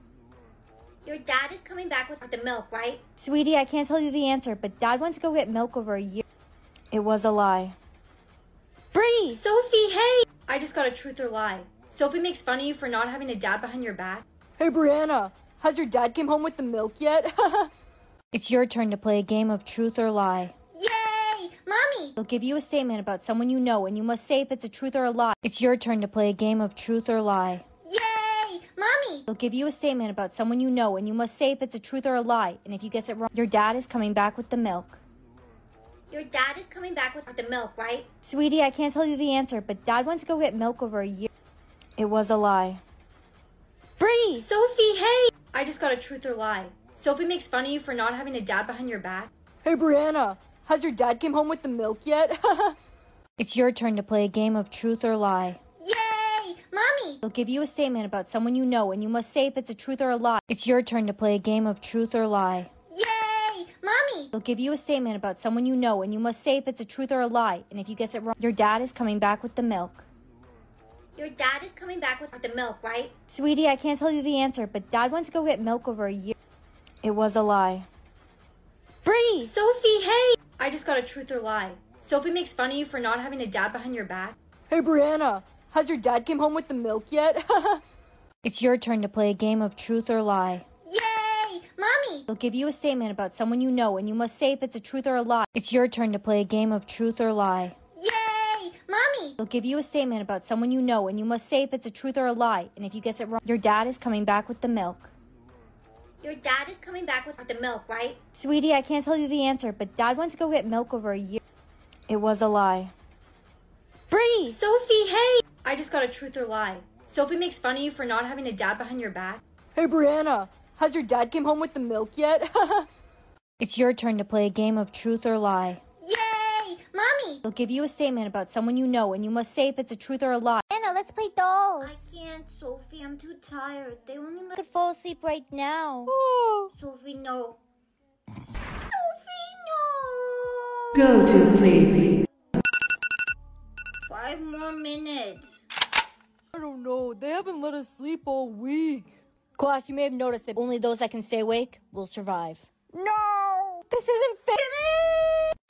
Speaker 5: Your dad is coming back with the milk, right?
Speaker 2: Sweetie, I can't tell you the answer, but dad went to go get milk over a year. It was a lie. Bree!
Speaker 1: Sophie, hey! I just got a truth or lie. Sophie makes fun of you for not having a dad behind your back.
Speaker 9: hey, Brianna, has your dad came home with the milk yet?
Speaker 2: It's your turn to play a game of truth or lie.
Speaker 5: Yay! Mommy!
Speaker 2: They'll give you a statement about someone you know, and you must say if it's a truth or a lie. It's your turn to play a game of truth or lie.
Speaker 5: Yay! Mommy!
Speaker 2: They'll give you a statement about someone you know, and you must say if it's a truth or a lie. And if you guess it wrong, your dad is coming back with the milk.
Speaker 5: Your dad is coming back with the milk, right?
Speaker 2: Sweetie, I can't tell you the answer, but dad went to go get milk over a year. It was a lie. Bree!
Speaker 1: Sophie, hey! I just got a truth or lie. Sophie makes fun of you for not having a dad behind your back.
Speaker 9: hey, Brianna, has your dad came home with the milk yet?
Speaker 2: It's your turn to play a game of truth or lie.
Speaker 5: Yay! Mommy!
Speaker 2: They'll give you a statement about someone you know, and you must say if it's a truth or a lie. It's your turn to play a game of truth or lie.
Speaker 5: Yay! Mommy!
Speaker 2: They'll give you a statement about someone you know, and you must say if it's a truth or a lie. And if you guess it wrong, your dad is coming back with the milk.
Speaker 5: Your dad is coming back with the milk, right?
Speaker 2: Sweetie, I can't tell you the answer, but dad went to go get milk over a year. It was a lie. Bree!
Speaker 1: Sophie, hey! I just got a truth or lie. Sophie makes fun of you for not having a dad behind your back.
Speaker 9: hey, Brianna, has your dad came home with the milk yet?
Speaker 2: It's your turn to play a game of truth or lie.
Speaker 5: Yay! Mommy!
Speaker 2: They'll give you a statement about someone you know, and you must say if it's a truth or a lie. It's your turn to play a game of truth or lie.
Speaker 5: Yay! Mommy!
Speaker 2: They'll give you a statement about someone you know, and you must say if it's a truth or a lie. And if you guess it wrong, your dad is coming back with the milk.
Speaker 5: Your dad is coming back with the milk, right?
Speaker 2: Sweetie, I can't tell you the answer, but dad went to go get milk over a year. It was a lie. Bree!
Speaker 1: Sophie, hey! I just got a truth or lie. Sophie makes fun of you for not having a dad behind your back.
Speaker 9: hey, Brianna, has your dad came home with the milk yet?
Speaker 2: It's your turn to play a game of truth or lie.
Speaker 5: Yay! Mommy!
Speaker 2: They'll give you a statement about someone you know, and you must say if it's a truth or a lie.
Speaker 6: Anna, let's play dolls.
Speaker 5: I can't, Sophie. I'm too tired. They only
Speaker 6: I
Speaker 5: let
Speaker 6: could fall asleep right now.
Speaker 5: Sophie no. Sophie no.
Speaker 10: Go to sleep.
Speaker 5: Five more minutes.
Speaker 9: I don't know. They haven't let us sleep all week.
Speaker 2: Class, you may have noticed that only those that can stay awake will survive.
Speaker 9: No! This isn't fair!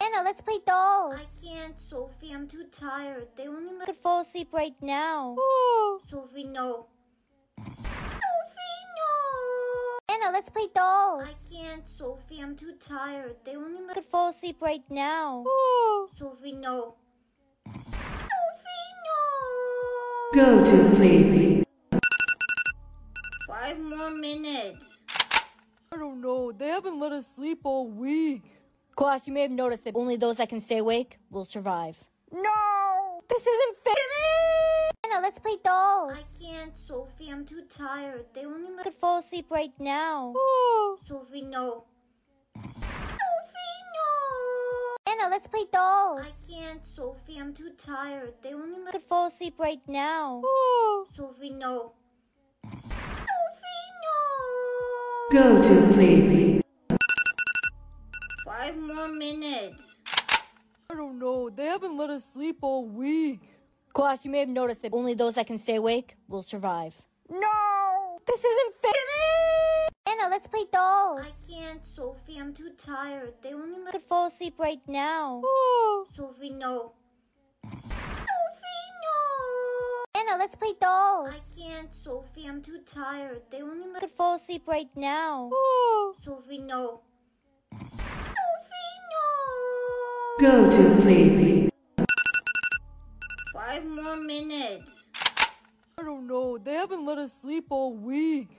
Speaker 6: Anna, let's play dolls.
Speaker 5: I can't, Sophie. I'm too tired. They only
Speaker 6: I could fall asleep right now.
Speaker 5: Sophie no. Sophie no.
Speaker 6: Anna, let's play dolls.
Speaker 5: I can't, Sophie. I'm too tired. They only
Speaker 6: I could fall asleep right now.
Speaker 5: Sophie no. Sophie no.
Speaker 10: Go to sleep.
Speaker 5: Five more minutes.
Speaker 9: I don't know. They haven't let us sleep all week.
Speaker 2: Class, you may have noticed that only those that can stay awake will survive.
Speaker 9: No! This isn't fair!
Speaker 6: Anna, let's play dolls.
Speaker 5: I can't, Sophie. I'm too tired. They only let- I
Speaker 6: could fall asleep right now. Oh.
Speaker 5: Sophie no. Sophie no.
Speaker 6: Anna, let's play dolls.
Speaker 5: I can't, Sophie. I'm too tired. They only let- I
Speaker 6: could fall asleep right now.
Speaker 5: Oh. Sophie no.
Speaker 10: Go to sleep.
Speaker 5: Five more minutes.
Speaker 9: I don't know. They haven't let us sleep all week. Class, you may have noticed that only those that can stay awake will survive. No! This isn't fair!
Speaker 6: Anna, let's play dolls.
Speaker 5: I can't, Sophie. I'm too tired. They only
Speaker 6: I
Speaker 5: let
Speaker 6: could fall asleep right now. Oh.
Speaker 5: Sophie know.
Speaker 6: Sophie, no! Anna, let's play dolls.
Speaker 5: I can't, Sophie. I'm too tired. They only
Speaker 6: I
Speaker 5: let
Speaker 6: could fall asleep right now.
Speaker 5: Sophie know.
Speaker 6: Sophie, no!
Speaker 11: Go to sleep.
Speaker 5: Five more minutes.
Speaker 9: I don't know. They haven't let us sleep all week.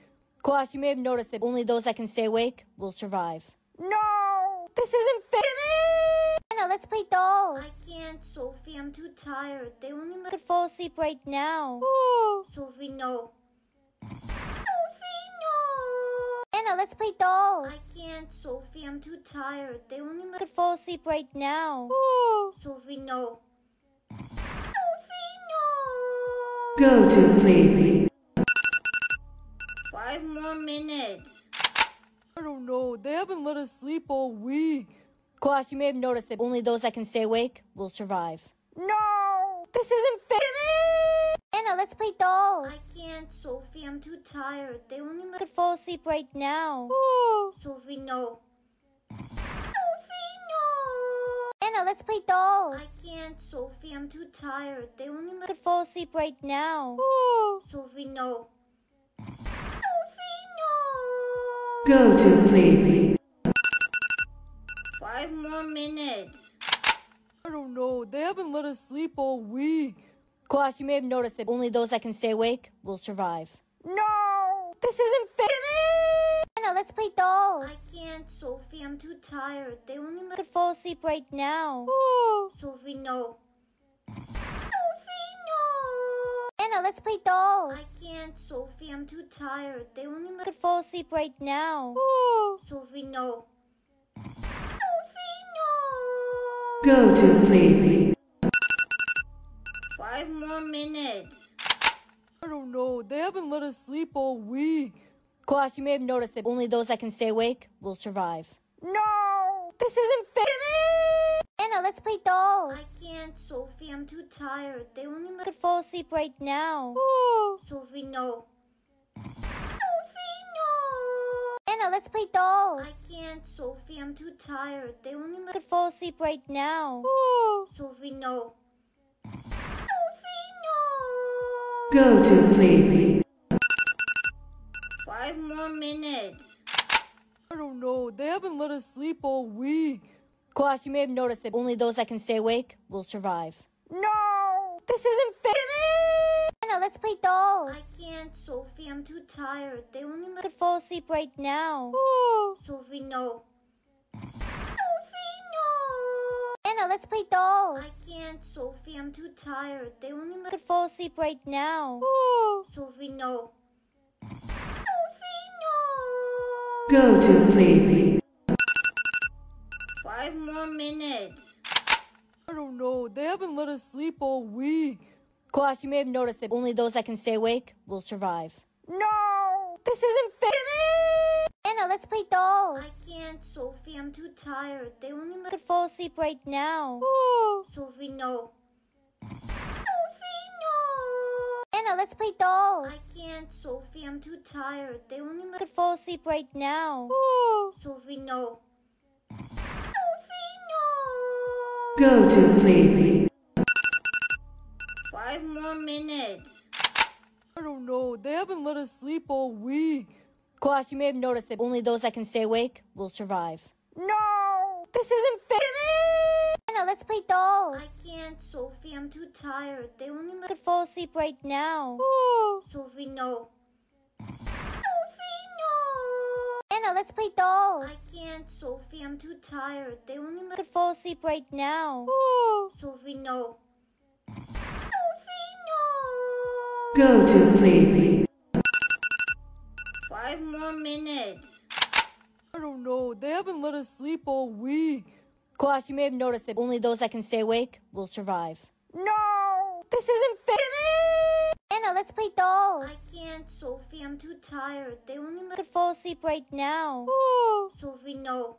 Speaker 9: Class, you may have noticed that only those that can stay awake will survive. No! This isn't fair!
Speaker 6: Anna, let's play dolls.
Speaker 5: I can't, Sophie. I'm too tired. They only
Speaker 6: I
Speaker 5: let
Speaker 6: could fall asleep right now.
Speaker 5: Sophie know.
Speaker 6: Sophie, no! Anna, let's play dolls.
Speaker 5: I can't, Sophie. I'm too tired. They only
Speaker 6: I could fall asleep right now.
Speaker 5: Sophie know.
Speaker 6: Sophie, no!
Speaker 11: Go to sleep.
Speaker 5: Five more minutes.
Speaker 9: I don't know. They haven't let us sleep all week. Class, you may have noticed that only those that can stay awake will survive. No! This isn't fair!
Speaker 6: Anna, let's play dolls.
Speaker 5: I can't, Sophie. I'm too tired. They only
Speaker 6: I could fall asleep right now.
Speaker 5: Sophie know.
Speaker 6: Sophie, no! Anna, let's play dolls.
Speaker 5: I can't, Sophie. I'm too tired. They only
Speaker 6: I could fall asleep right now.
Speaker 5: Sophie know.
Speaker 6: Sophie, no!
Speaker 11: Go to sleep.
Speaker 5: Five more minutes.
Speaker 9: I don't know. They haven't let us sleep all week. Class, you may have noticed that only those that can stay awake will survive. No! This isn't fair!
Speaker 6: Anna, let's play dolls.
Speaker 5: I can't, Sophie. I'm too tired. They only let-
Speaker 6: I
Speaker 5: let
Speaker 6: could fall asleep right now.
Speaker 5: Sophie know.
Speaker 6: Sophie, no! Anna, let's play dolls.
Speaker 5: I can't, Sophie. I'm too tired. They only let- I
Speaker 6: could fall asleep right now.
Speaker 5: Oh.
Speaker 6: Sophie know.
Speaker 11: Go to sleep.
Speaker 5: Five more minutes.
Speaker 9: I don't know. They haven't let us sleep all week. Class, you may have noticed that only those that can stay awake will survive. No! This isn't fair!
Speaker 6: Anna, let's play dolls.
Speaker 5: I can't, Sophie. I'm too tired. They only
Speaker 6: I
Speaker 5: let
Speaker 6: could fall asleep right now.
Speaker 5: Sophie know.
Speaker 6: Let's play dolls.
Speaker 5: I can't, Sophie. I'm too tired. They only
Speaker 6: I
Speaker 5: let
Speaker 6: could fall asleep right now.
Speaker 5: Sophie know.
Speaker 6: Sophie, no!
Speaker 11: Go to sleep.
Speaker 5: Five more minutes.
Speaker 9: I don't know. They haven't let us sleep all week. Class, you may have noticed that only those that can stay awake will survive. No! This isn't fair!
Speaker 6: Anna, let's play dolls.
Speaker 5: I can't, Sophie. I'm too tired. They only
Speaker 6: I
Speaker 5: let
Speaker 6: could fall asleep right now.
Speaker 5: Sophie know.
Speaker 6: Sophie, no! Anna, let's play dolls.
Speaker 5: I can't, Sophie. I'm too tired. They only
Speaker 6: I could fall asleep right now.
Speaker 5: Sophie know.
Speaker 6: Sophie, no!
Speaker 11: Go to sleep.
Speaker 5: Five more minutes.
Speaker 9: I don't know. They haven't let us sleep all week. Class, you may have noticed that only those that can stay awake will survive. No! This isn't fair!
Speaker 6: Anna, let's play dolls.
Speaker 5: I can't, Sophie. I'm too tired. They only
Speaker 6: I could fall asleep right now.
Speaker 5: Sophie know.
Speaker 6: Sophie, no! Anna, let's play dolls.
Speaker 5: I can't, Sophie. I'm too tired. They only
Speaker 6: I could fall asleep right now.
Speaker 5: Sophie know.
Speaker 6: Sophie, no!
Speaker 11: Go to sleep.
Speaker 5: Five more minutes.
Speaker 9: I don't know. They haven't let us sleep all week. Class, you may have noticed that only those that can stay awake will survive. No! This isn't fair!
Speaker 6: Anna, let's play dolls.
Speaker 5: I can't, Sophie. I'm too tired. They only
Speaker 6: I could fall asleep right now. Oh.
Speaker 5: Sophie no.
Speaker 6: Sophie, no! Anna, let's play dolls.
Speaker 5: I can't, Sophie. I'm too tired. They only
Speaker 6: I could fall asleep right now.
Speaker 5: Oh.
Speaker 6: Sophie know.
Speaker 11: Go to sleep.
Speaker 5: Five more minutes.
Speaker 9: I don't know. They haven't let us sleep all week. Class, you may have noticed that only those that can stay awake will survive. No! This isn't fair!
Speaker 6: Anna, let's play dolls.
Speaker 5: I can't, Sophie. I'm too tired. They only
Speaker 6: I
Speaker 5: let
Speaker 6: could fall asleep right now.
Speaker 5: Sophie.
Speaker 6: Sophie, no!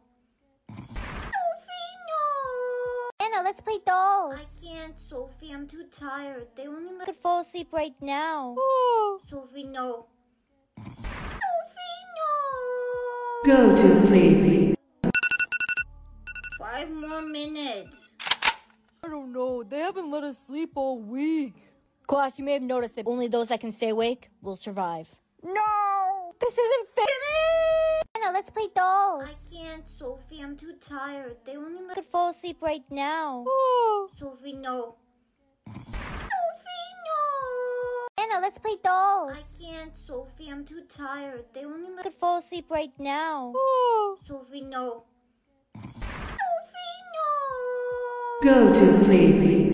Speaker 6: Anna, let's let's play dolls.
Speaker 5: I can't, Sophie. I'm too tired. They only
Speaker 6: I
Speaker 5: let
Speaker 6: could fall asleep right now. Oh.
Speaker 5: Sophie, no. Sophie no.
Speaker 10: Go to sleep.
Speaker 5: Five more minutes.
Speaker 9: I don't know. They haven't let us sleep all week. Class, you may have noticed that only those that can stay awake will survive. No! This isn't fair!
Speaker 6: Anna, let's play dolls.
Speaker 5: I can't, Sophie. I'm too tired. They only
Speaker 6: I
Speaker 5: let
Speaker 6: could fall asleep right now.
Speaker 5: Sophie no. Sophie, no.
Speaker 6: Anna, let's play dolls.
Speaker 5: I can't, Sophie. I'm too tired. They only
Speaker 6: I could fall asleep right now.
Speaker 5: Sophie no. Sophie no.
Speaker 10: Go to sleep.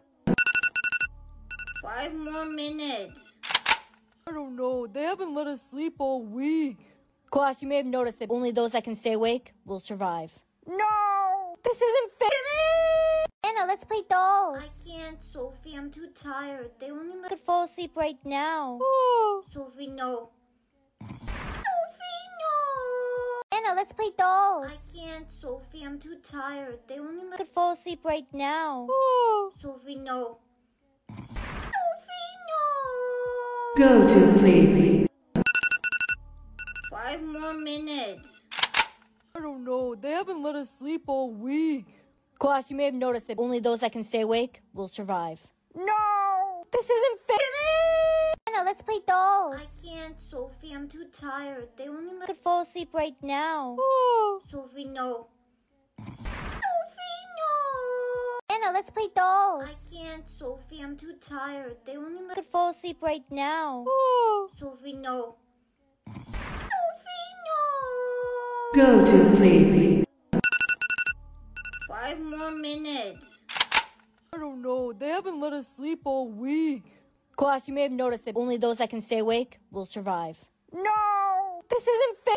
Speaker 5: Five more minutes.
Speaker 9: I don't know. They haven't let us sleep all week. Class, you may have noticed that only those that can stay awake will survive. No! This isn't fair!
Speaker 6: Anna, let's play dolls.
Speaker 5: I can't, Sophie. I'm too tired. They only
Speaker 6: I could fall asleep right now.
Speaker 5: Sophie no. Sophie, no!
Speaker 6: Anna, let's play dolls.
Speaker 5: I can't, Sophie. I'm too tired. They only
Speaker 6: I could fall asleep right now.
Speaker 5: Sophie knows. Sophie no.
Speaker 10: Go to sleep.
Speaker 5: Five more minutes.
Speaker 9: I don't know. They haven't let us sleep all week. Class, you may have noticed that only those that can stay awake will survive. No! This isn't fair!
Speaker 6: Anna, let's play dolls.
Speaker 5: I
Speaker 6: dolls.
Speaker 5: can't, Sophie. I'm too tired. They only
Speaker 6: I
Speaker 5: let
Speaker 6: could fall asleep right now.
Speaker 5: Sophie no. Sophie, no!
Speaker 6: Anna, let's play dolls.
Speaker 5: I can't, Sophie. I'm too tired. They only
Speaker 6: I
Speaker 5: let
Speaker 6: could fall asleep right now. Oh.
Speaker 5: Sophie no.
Speaker 10: Go to sleep.
Speaker 5: Five more minutes.
Speaker 9: I don't know. They haven't let us sleep all week. Class, you may have noticed that only those that can stay awake will survive. No! This isn't fair!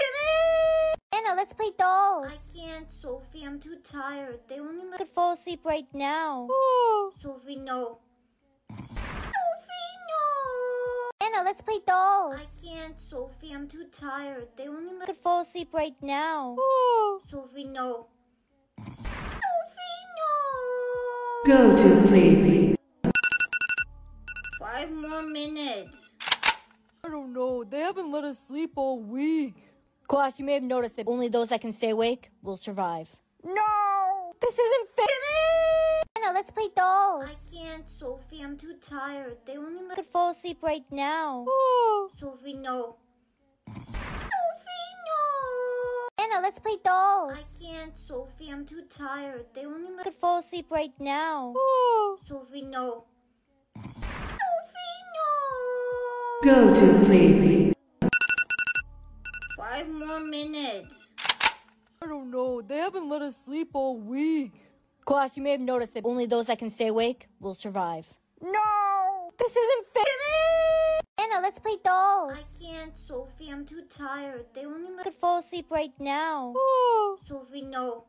Speaker 6: Anna, let's play dolls.
Speaker 5: I can't, Sophie. I'm too tired. They only
Speaker 6: I
Speaker 5: let
Speaker 6: could fall asleep right now. Oh.
Speaker 5: Sophie no.
Speaker 6: Anna, let's play dolls.
Speaker 5: I can't, Sophie. I'm too tired. They only
Speaker 6: I
Speaker 5: let
Speaker 6: could fall asleep right now.
Speaker 5: Sophie no. Sophie, no.
Speaker 10: Go to sleep.
Speaker 5: Five more minutes.
Speaker 9: I don't know. They haven't let us sleep all week. Class, you may have noticed that only those that can stay awake will survive. No! This isn't fair!
Speaker 6: Anna, let's play dolls.
Speaker 5: I can't, Sophie. I'm too tired. They only
Speaker 6: I
Speaker 5: let
Speaker 6: could fall asleep right now.
Speaker 5: Sophie no. Sophie, no!
Speaker 6: Anna, let's play dolls.
Speaker 5: I can't, Sophie. I'm too tired. They only
Speaker 6: I
Speaker 5: let
Speaker 6: could fall asleep right now. Oh.
Speaker 5: Sophie, no. Sophie no.
Speaker 10: Go to sleep.
Speaker 5: Five more minutes.
Speaker 9: I don't know. They haven't let us sleep all week. Class, you may have noticed that only those that can stay awake will survive. No! This isn't fair!
Speaker 6: Anna, let's play dolls.
Speaker 5: I
Speaker 6: dolls.
Speaker 5: can't, Sophie. I'm too tired. They only
Speaker 6: I
Speaker 5: let
Speaker 6: could fall asleep right now.
Speaker 5: Sophie no.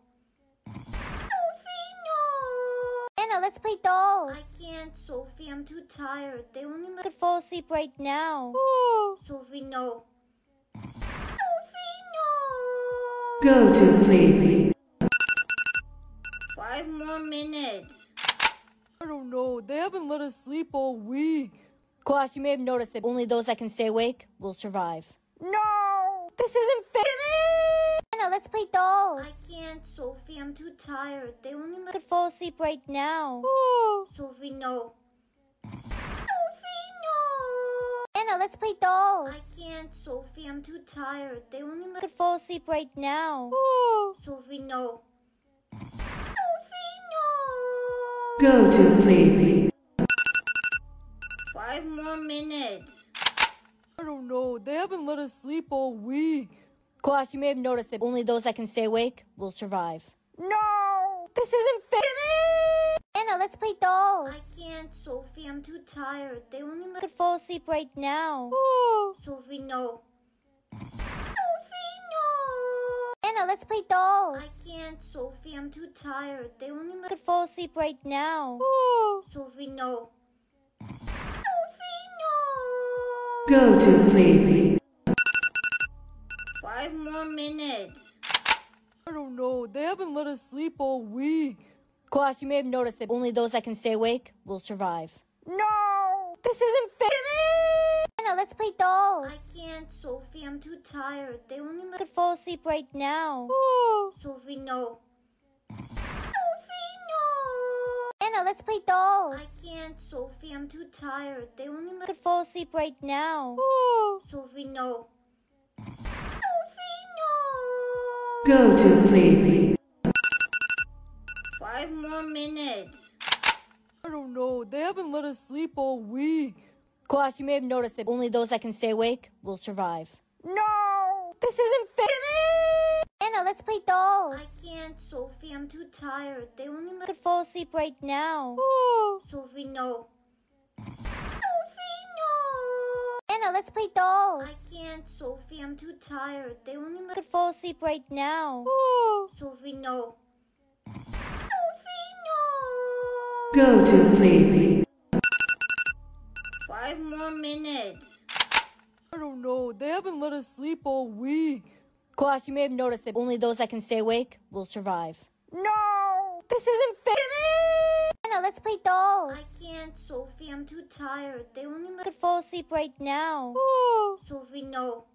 Speaker 5: Sophie, no!
Speaker 6: Anna, let's play dolls.
Speaker 5: I
Speaker 6: dolls.
Speaker 5: can't, Sophie. I'm too tired. They only
Speaker 6: I
Speaker 5: let
Speaker 6: could fall asleep right now.
Speaker 5: Sophie, no. Sophie no.
Speaker 10: Go to sleep.
Speaker 5: Five more minutes.
Speaker 9: I don't know. They haven't let us sleep all week. Class, you may have noticed that only those that can stay awake will survive. No! This isn't fair!
Speaker 6: Anna, let's play dolls.
Speaker 5: I
Speaker 6: dolls.
Speaker 5: can't, Sophie. I'm too tired. They only
Speaker 6: I
Speaker 5: let
Speaker 6: could fall asleep right now.
Speaker 5: Sophie no. Sophie, no!
Speaker 6: Anna, let's play dolls.
Speaker 5: I can't, Sophie. I'm too tired. They only
Speaker 6: I could fall asleep right now. Oh.
Speaker 5: Sophie no.
Speaker 10: Go to sleep.
Speaker 5: Five more minutes.
Speaker 9: I don't know. They haven't let us sleep all week. Class, you may have noticed that only those that can stay awake will survive. No! This isn't fair!
Speaker 6: Anna, let's play dolls.
Speaker 5: I
Speaker 6: dolls.
Speaker 5: can't, Sophie. I'm too tired. They only
Speaker 6: I
Speaker 5: let
Speaker 6: could fall asleep right now.
Speaker 5: Sophie no.
Speaker 6: Anna, let's play dolls.
Speaker 5: I can't, Sophie. I'm too tired. They only
Speaker 6: I
Speaker 5: let
Speaker 6: could fall asleep right now. Oh.
Speaker 5: Sophie, no. Sophie no.
Speaker 10: Go to sleep.
Speaker 5: Five more minutes.
Speaker 9: I don't know. They haven't let us sleep all week. Class, you may have noticed that only those that can stay awake will survive. No! This isn't fair!
Speaker 6: Anna, let's play dolls.
Speaker 12: I can't, Sophie. I'm too tired. They only
Speaker 6: I
Speaker 12: let
Speaker 6: could fall asleep right now.
Speaker 12: Sophie no.
Speaker 6: Sophie, no! Anna, let's play dolls.
Speaker 12: I can't, Sophie. I'm too tired. They only
Speaker 6: I
Speaker 12: let
Speaker 6: could fall asleep right now.
Speaker 12: Sophie no.
Speaker 6: Sophie, no!
Speaker 10: Go to sleep.
Speaker 12: Five more minutes.
Speaker 9: I don't know. They haven't let us sleep all week. Class, you may have noticed that only those that can stay awake will survive. No! This isn't fair!
Speaker 6: Anna, let's play dolls.
Speaker 12: I can't, Sophie. I'm too tired. They only
Speaker 6: I could fall asleep right now.
Speaker 12: Sophie no.
Speaker 6: Sophie, no! Anna, let's play dolls.
Speaker 12: I can't, Sophie. I'm too tired. They only
Speaker 6: I could fall asleep right now.
Speaker 12: Sophie no.
Speaker 6: Sophie, no!
Speaker 10: Go to sleep.
Speaker 12: Five more minutes.
Speaker 9: I don't know. They haven't let us sleep all week. Class, you may have noticed that only those that can stay awake will survive. No! This isn't fair!
Speaker 6: Anna, let's play dolls.
Speaker 12: I can't, Sophie. I'm too tired. They only
Speaker 6: I
Speaker 12: let
Speaker 6: could fall asleep right now. Oh.
Speaker 12: Sophie no.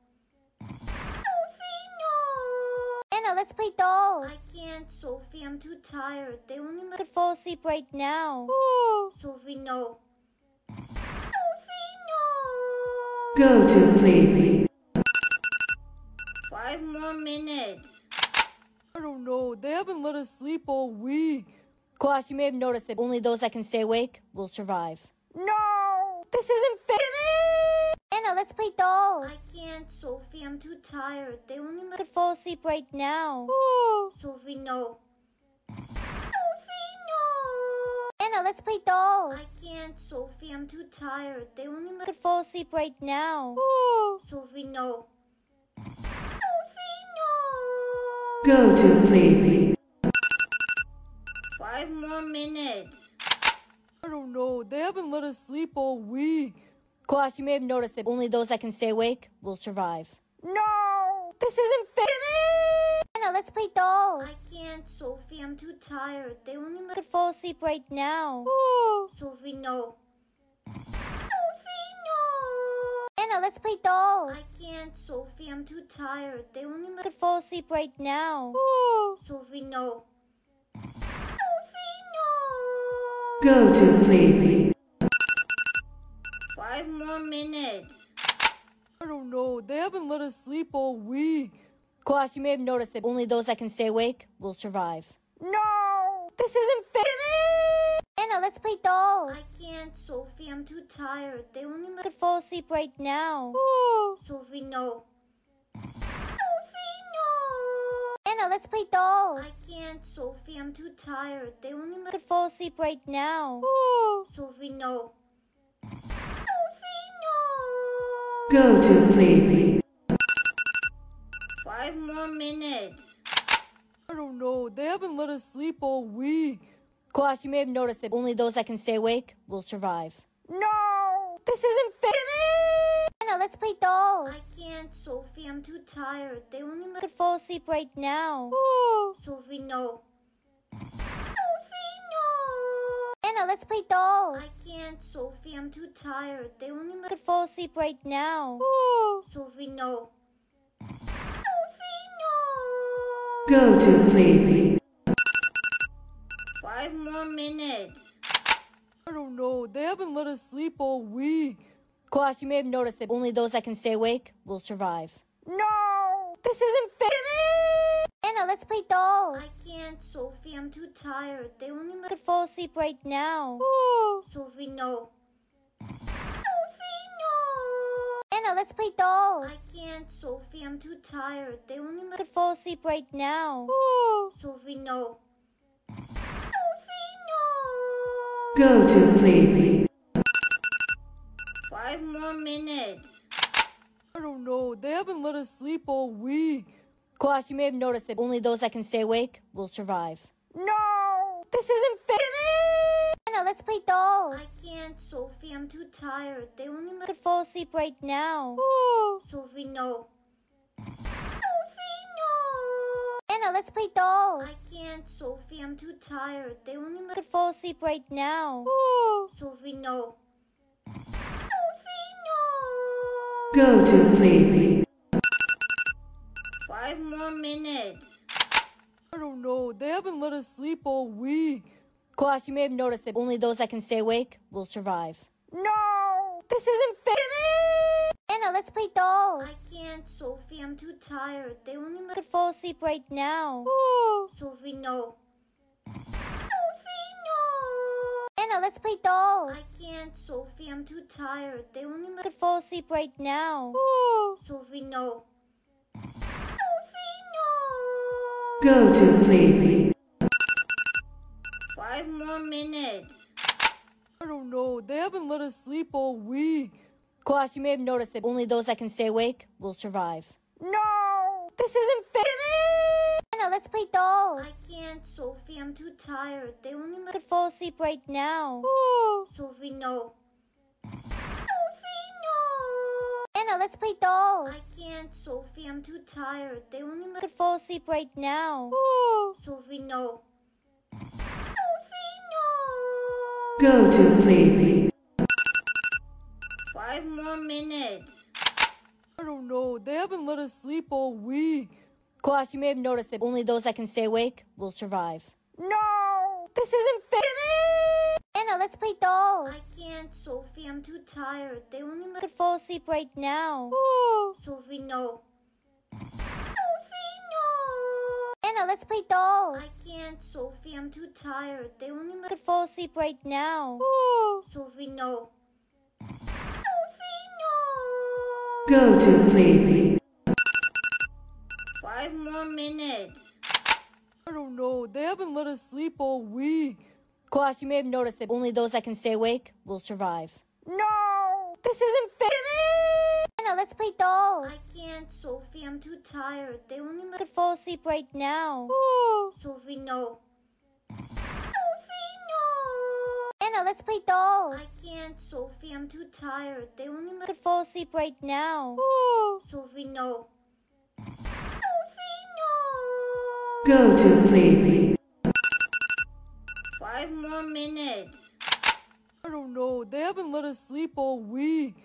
Speaker 6: Sophie, no! Anna, let's play dolls.
Speaker 12: I can't, Sophie. I'm too tired. They only
Speaker 6: I could fall asleep right now. Oh.
Speaker 12: Sophie no.
Speaker 6: Sophie, no!
Speaker 10: Go to sleep.
Speaker 12: Five more minutes.
Speaker 9: I don't know. They haven't let us sleep all week. Class, you may have noticed that only those that can stay awake will survive. No! This isn't fair!
Speaker 6: Anna, let's play dolls.
Speaker 12: I can't, Sophie. I'm too tired. They only
Speaker 6: I
Speaker 12: let
Speaker 6: could fall asleep right now.
Speaker 12: Oh.
Speaker 6: Sophie no. Let's play dolls.
Speaker 12: I can't, Sophie. I'm too tired. They only
Speaker 6: I
Speaker 12: let
Speaker 6: could fall asleep right now.
Speaker 12: Sophie no.
Speaker 6: Sophie, no!
Speaker 10: Go to sleep.
Speaker 12: Five more minutes.
Speaker 9: I don't know. They haven't let us sleep all week. Class, you may have noticed that only those that can stay awake will survive. No! This isn't fair!
Speaker 6: Anna, let's play dolls.
Speaker 12: I can't, Sophie. I'm too tired. They only
Speaker 6: I
Speaker 12: let
Speaker 6: could fall asleep right now.
Speaker 12: Sophie no.
Speaker 6: Sophie, no! Anna, let's play dolls.
Speaker 12: I can't, Sophie. I'm too tired. They only
Speaker 6: I
Speaker 12: let
Speaker 6: could fall asleep right now.
Speaker 12: Sophie no.
Speaker 6: Sophie, no!
Speaker 10: Go to sleep.
Speaker 12: Five more minutes.
Speaker 9: I don't know. They haven't let us sleep all week. Class, you may have noticed that only those that can stay awake will survive. No! This isn't fair!
Speaker 6: Anna, let's play dolls.
Speaker 12: I can't, Sophie. I'm too tired. They only
Speaker 6: I
Speaker 12: let
Speaker 6: could fall asleep right now.
Speaker 12: Sophie no.
Speaker 6: Sophie, no! Anna, let's play dolls.
Speaker 12: I can't, Sophie. I'm too tired. They only
Speaker 6: I
Speaker 12: let
Speaker 6: could fall asleep right now.
Speaker 12: Sophie no.
Speaker 6: Sophie, no!
Speaker 10: Go to sleep.
Speaker 12: Five more minutes.
Speaker 9: I don't know. They haven't let us sleep all week. Class, you may have noticed that only those that can stay awake will survive. No! This isn't fair!
Speaker 6: Anna, let's play dolls.
Speaker 12: I can't, Sophie. I'm too tired. They only
Speaker 6: I
Speaker 12: let
Speaker 6: could fall asleep right now. Oh.
Speaker 12: Sophie no.
Speaker 6: Sophie, no! Anna, let's play dolls.
Speaker 12: I can't, Sophie. I'm too tired. They only
Speaker 6: I
Speaker 12: let
Speaker 6: could fall asleep right now.
Speaker 12: Oh.
Speaker 6: Sophie no.
Speaker 10: Go to sleep.
Speaker 12: Five more minutes.
Speaker 9: I don't know. They haven't let us sleep all week. Class, you may have noticed that only those that can stay awake will survive. No! This isn't fair!
Speaker 6: Anna, let's play dolls.
Speaker 12: I can't, Sophie. I'm too tired. They only
Speaker 6: I
Speaker 12: let
Speaker 6: could fall asleep right now. Oh.
Speaker 12: Sophie no.
Speaker 6: Sophie, no! Anna, let's play dolls.
Speaker 12: I can't, Sophie. I'm too tired. They only
Speaker 6: I
Speaker 12: let
Speaker 6: could fall asleep right now.
Speaker 12: Sophie no.
Speaker 6: Sophie, no!
Speaker 10: Go to sleep.
Speaker 12: Five more minutes.
Speaker 9: I don't know. They haven't let us sleep all week. Class, you may have noticed that only those that can stay awake will survive. No! This isn't fair!
Speaker 6: Anna, let's play dolls.
Speaker 12: I can't, Sophie. I'm too tired. They only
Speaker 6: I
Speaker 12: let
Speaker 6: could fall asleep right now.
Speaker 12: Sophie no.
Speaker 6: Sophie, no! Anna, Anna, let's play dolls.
Speaker 5: I can't, Sophie. I'm too tired. They only
Speaker 6: I
Speaker 5: let
Speaker 6: could fall asleep right now.
Speaker 5: Sophie, no. Sophie no.
Speaker 10: Go to sleep.
Speaker 5: Five more minutes.
Speaker 9: I don't know. They haven't let us sleep all week. Class, you may have noticed that only those that can stay awake will survive.
Speaker 6: No! This isn't fair! Anna, let's play dolls.
Speaker 5: I can't, Sophie. I'm too tired. They only
Speaker 6: I could fall asleep right now.
Speaker 5: Sophie no. Sophie, no!
Speaker 6: Anna, let's play dolls.
Speaker 5: I can't, Sophie. I'm too tired. They only
Speaker 6: I could fall asleep right now.
Speaker 5: Sophie, no. Sophie no.
Speaker 10: Go to sleep.
Speaker 5: Five more minutes.
Speaker 9: I don't know. They haven't let us sleep all week. Class, you may have noticed that only those that can stay awake will survive.
Speaker 6: No! This isn't fair! Anna, let's play dolls.
Speaker 5: I can't, Sophie. I'm too tired. They only let-
Speaker 6: I
Speaker 5: let
Speaker 6: could fall asleep right now. Oh.
Speaker 5: Sophie no. Sophie, no!
Speaker 6: Anna, let's play dolls.
Speaker 5: I can't, Sophie. I'm too tired. They only let- I
Speaker 6: could fall asleep right now. Oh.
Speaker 5: Sophie no.
Speaker 10: Go to sleep.
Speaker 5: Five more minutes.
Speaker 9: I don't know. They haven't let us sleep all week. Class, you may have noticed that only those that can stay awake will survive.
Speaker 6: No! This isn't fair! Anna, let's play dolls.
Speaker 5: I can't, Sophie. I'm too tired. They only
Speaker 6: I
Speaker 5: let
Speaker 6: could fall asleep right now. Oh.
Speaker 5: Sophie no.
Speaker 6: Anna, let's play dolls.
Speaker 5: I can't, Sophie. I'm too tired. They only
Speaker 6: I
Speaker 5: let
Speaker 6: could fall asleep right now. Oh.
Speaker 5: Sophie, no. Sophie no.
Speaker 10: Go to sleep.
Speaker 5: Five more minutes.
Speaker 9: I don't know. They haven't let us sleep all week. Class, you may have noticed that only those that can stay awake will survive.
Speaker 6: No! This isn't fair! Anna, let's play dolls.
Speaker 5: I can't, Sophie. I'm too tired. They only
Speaker 6: I
Speaker 5: let
Speaker 6: could fall asleep right now.
Speaker 5: Sophie no. Sophie, no.
Speaker 6: Anna, let's play dolls.
Speaker 5: I can't, Sophie. I'm too tired. They only
Speaker 6: I could fall asleep right now.
Speaker 5: Sophie, no. Sophie no.
Speaker 10: Go to sleep.
Speaker 5: Five more minutes.
Speaker 9: I don't know. They haven't let us sleep all week.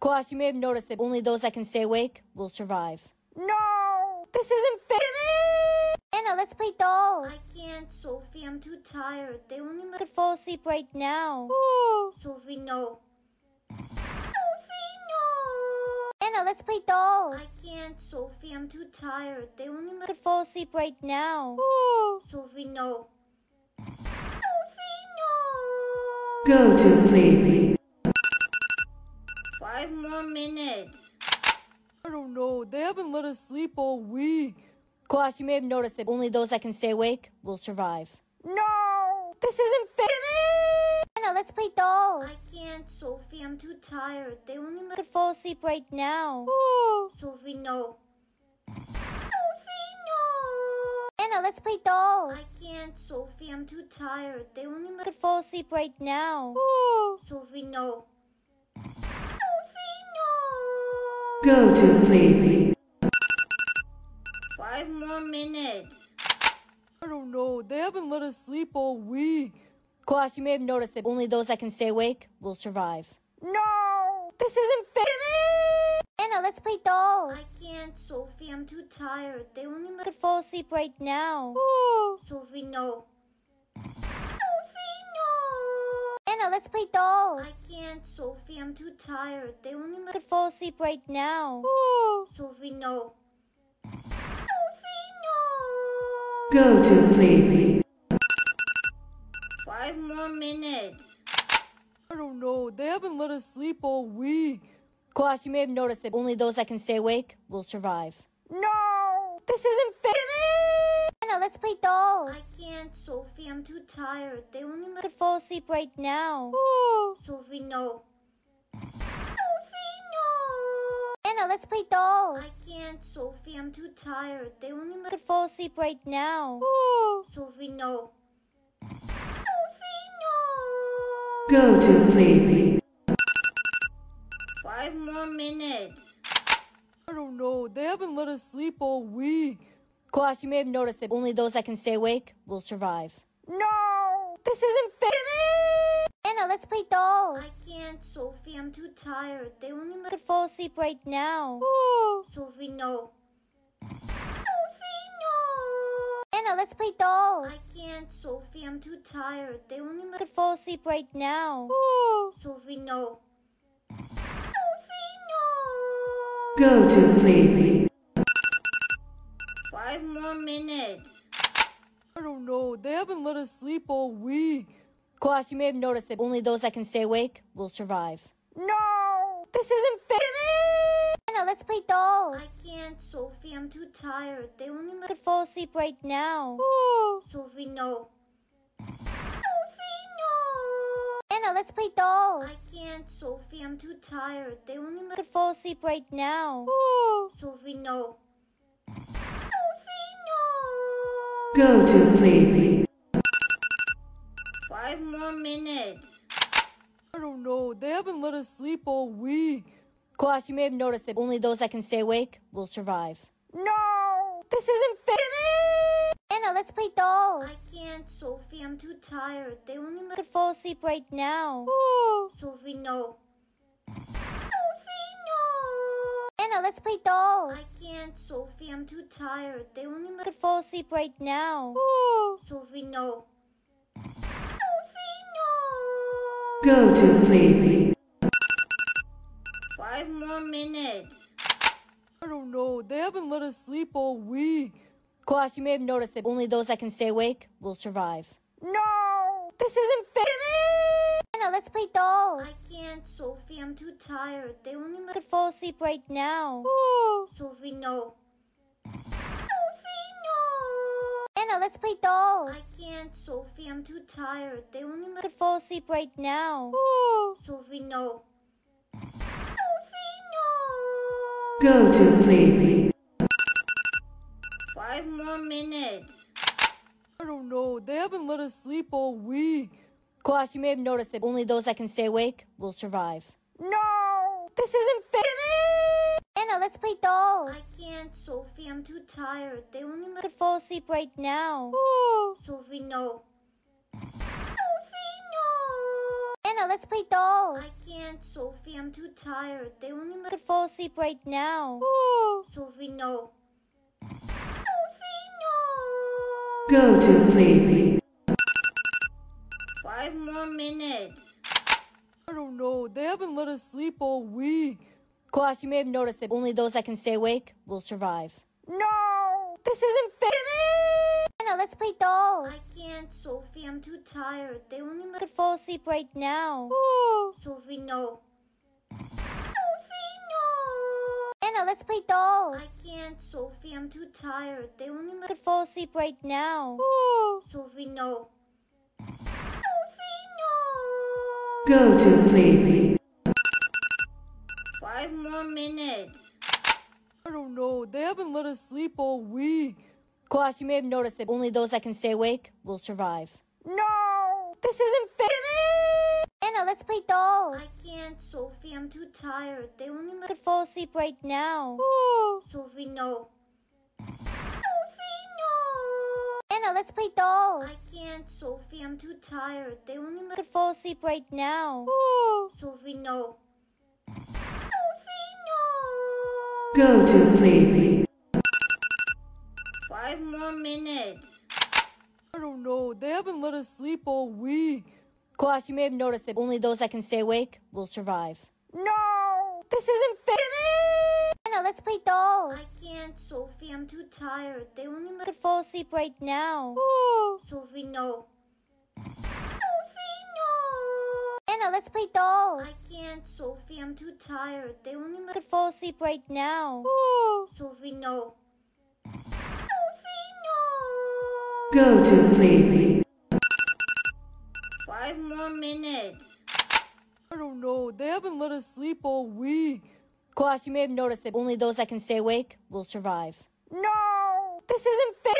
Speaker 9: Class, you may have noticed that only those that can stay awake will survive.
Speaker 6: No! This isn't fair! Anna, let's play dolls.
Speaker 5: I
Speaker 6: dolls.
Speaker 5: can't, Sophie. I'm too tired. They only
Speaker 6: I could fall asleep right now.
Speaker 5: Sophie no. Sophie, no!
Speaker 6: Anna, let's play dolls.
Speaker 5: I can't, Sophie. I'm too tired. They only
Speaker 6: I could fall asleep right now. Oh.
Speaker 5: Sophie, no. Sophie no.
Speaker 10: Go to sleep.
Speaker 5: Five more minutes.
Speaker 9: I don't know. They haven't let us sleep all week. Class, you may have noticed that only those that can stay awake will survive.
Speaker 6: No! This isn't fair! Anna, let's play dolls.
Speaker 5: I can't, Sophie. I'm too tired. They only
Speaker 6: I
Speaker 5: let
Speaker 6: could fall asleep right now. Oh.
Speaker 5: Sophie no. Sophie, no!
Speaker 6: Anna, let's play dolls.
Speaker 5: I can't, Sophie. I'm too tired. They only
Speaker 6: I
Speaker 5: let
Speaker 6: could fall asleep right now. Oh.
Speaker 5: Sophie no.
Speaker 10: Go to sleep.
Speaker 5: Five more minutes.
Speaker 9: I don't know. They haven't let us sleep all week. Class, you may have noticed that only those that can stay awake will survive.
Speaker 6: No! This isn't fair! Anna, let's play dolls.
Speaker 5: I can't, Sophie. I'm too tired. They only
Speaker 6: I
Speaker 5: let
Speaker 6: could fall asleep right now.
Speaker 5: Sophie no.
Speaker 6: Anna, let's play dolls.
Speaker 5: I can't, Sophie. I'm too tired. They only
Speaker 6: I
Speaker 5: let
Speaker 6: could fall asleep right now. Oh.
Speaker 5: Sophie, no. Sophie no.
Speaker 10: Go to sleep.
Speaker 5: Five more minutes.
Speaker 9: I don't know. They haven't let us sleep all week. Class, you may have noticed that only those that can stay awake will survive.
Speaker 6: No! This isn't fair! Anna, let's play dolls.
Speaker 5: I can't, Sophie. I'm too tired. They only
Speaker 6: I
Speaker 5: let
Speaker 6: could fall asleep right now.
Speaker 5: Sophie no. Sophie, no.
Speaker 6: Anna, let's play dolls.
Speaker 5: I can't, Sophie. I'm too tired. They only
Speaker 6: I could fall asleep right now. Oh.
Speaker 5: Sophie, no. Sophie no.
Speaker 10: Go to sleep.
Speaker 5: Five more minutes.
Speaker 9: I don't know. They haven't let us sleep all week. Class, you may have noticed that only those that can stay awake will survive.
Speaker 6: No! This isn't fair! Anna, let's play dolls.
Speaker 5: I can't, Sophie. I'm too tired. They only
Speaker 6: I could fall asleep right now.
Speaker 5: Sophie know.
Speaker 6: Sophie, no! Anna, let's play dolls.
Speaker 5: I can't, Sophie. I'm too tired. They only
Speaker 6: I could fall asleep right now.
Speaker 5: Sophie know.
Speaker 6: Sophie, no!
Speaker 10: Go to sleep.
Speaker 5: Five more minutes.
Speaker 9: I don't know. They haven't let us sleep all week. Class, you may have noticed that only those that can stay awake will survive.
Speaker 6: No! This isn't fair! Anna, let's play dolls.
Speaker 5: I can't, Sophie. I'm too tired. They only
Speaker 6: I
Speaker 5: let
Speaker 6: could fall asleep right now. Oh.
Speaker 5: Sophie no.
Speaker 6: Sophie, no! Anna, let's play dolls.
Speaker 5: I can't, Sophie. I'm too tired. They only
Speaker 6: I
Speaker 5: let
Speaker 6: could fall asleep right now.
Speaker 5: Oh.
Speaker 6: Sophie know.
Speaker 10: Go to sleep.
Speaker 5: Five more minutes.
Speaker 9: I don't know. They haven't let us sleep all week. Class, you may have noticed that only those that can stay awake will survive.
Speaker 6: No! This isn't fair! Anna, let's play dolls.
Speaker 5: I
Speaker 6: dolls.
Speaker 5: can't, Sophie. I'm too tired. They only
Speaker 6: I
Speaker 5: let
Speaker 6: could fall asleep right now. Oh.
Speaker 5: Sophie know.
Speaker 6: Sophie! Anna, let's play dolls.
Speaker 5: I can't, Sophie. I'm too tired. They only
Speaker 6: I
Speaker 5: let
Speaker 6: could fall asleep right now.
Speaker 5: Sophie know.
Speaker 6: Sophie, no!
Speaker 10: Go to sleep.
Speaker 5: Five more minutes.
Speaker 9: I don't know. They haven't let us sleep all week. Class, you may have noticed that only those that can stay awake will survive.
Speaker 6: No! This isn't fair! Anna, let's play dolls.
Speaker 5: I can't, Sophie. I'm too tired. They only let
Speaker 6: could fall asleep right now.
Speaker 5: Sophie know.
Speaker 6: Sophie, no! Anna, let's play dolls.
Speaker 5: I can't, Sophie. I'm too tired. They only let
Speaker 6: could fall asleep right now.
Speaker 5: Sophie know.
Speaker 6: Sophie, no!
Speaker 10: Go to sleep.
Speaker 5: Five more minutes.
Speaker 9: I don't know. They haven't let us sleep all week. Class, you may have noticed that only those that can stay awake will survive.
Speaker 6: No! This isn't fair! Anna, let's play dolls.
Speaker 5: I can't, Sophie. I'm too tired. They only
Speaker 6: I could fall asleep right now.
Speaker 5: Sophie know.
Speaker 6: Sophie, no! Anna, let's play dolls.
Speaker 5: I can't, Sophie. I'm too tired. They only
Speaker 6: I could fall asleep right now.
Speaker 5: Sophie know.
Speaker 6: Sophie, no!
Speaker 10: Go to sleep.
Speaker 5: Five more minutes.
Speaker 9: I don't know. They haven't let us sleep all week. Class, you may have noticed that only those that can stay awake will survive.
Speaker 6: No! This isn't fair! Anna, let's play dolls.
Speaker 5: I can't, Sophie. I'm too tired. They only
Speaker 6: I
Speaker 5: let
Speaker 6: could fall asleep right now.
Speaker 5: Sophie know.
Speaker 6: Sophie, no! Anna, let's play dolls.
Speaker 5: I can't, Sophie. I'm too tired. They only
Speaker 6: I
Speaker 5: let
Speaker 6: could fall asleep right now. Oh.
Speaker 5: Sophie know.
Speaker 6: Sophie, no!
Speaker 10: Go to sleep.
Speaker 5: Five more minutes.
Speaker 9: I don't know. They haven't let us sleep all week. Class, you may have noticed that only those that can stay awake will survive.
Speaker 6: No! This isn't fair! Anna, let's play dolls.
Speaker 5: I can't, Sophie. I'm too tired. They only
Speaker 6: I
Speaker 5: let
Speaker 6: could fall asleep right now.
Speaker 5: Sophie know.
Speaker 6: No! Anna, let's play dolls.
Speaker 5: I can't, Sophie. I'm too tired. They only
Speaker 6: I
Speaker 5: let
Speaker 6: could fall asleep right now.
Speaker 5: Sophie know.
Speaker 6: Sophie, no!
Speaker 10: Go to sleep.
Speaker 5: Five more minutes.
Speaker 9: I don't know. They haven't let us sleep all week. Class, you may have noticed that only those that can stay awake will survive.
Speaker 6: No! This isn't fair! Anna, let's play dolls.
Speaker 5: I can't, Sophie. I'm too tired. They only
Speaker 6: I
Speaker 5: let
Speaker 6: could fall asleep right now.
Speaker 5: Sophie know.
Speaker 6: Sophie, no! Anna, let's play dolls.
Speaker 5: I can't, Sophie. I'm too tired. They only
Speaker 6: I
Speaker 5: let
Speaker 6: could fall asleep right now.
Speaker 5: Sophie know.
Speaker 6: Sophie, no!
Speaker 10: Go to sleep.
Speaker 5: Five more minutes.
Speaker 9: I don't know. They haven't let us sleep all week. Class, you may have noticed that only those that can stay awake will survive.
Speaker 6: No! This isn't fair!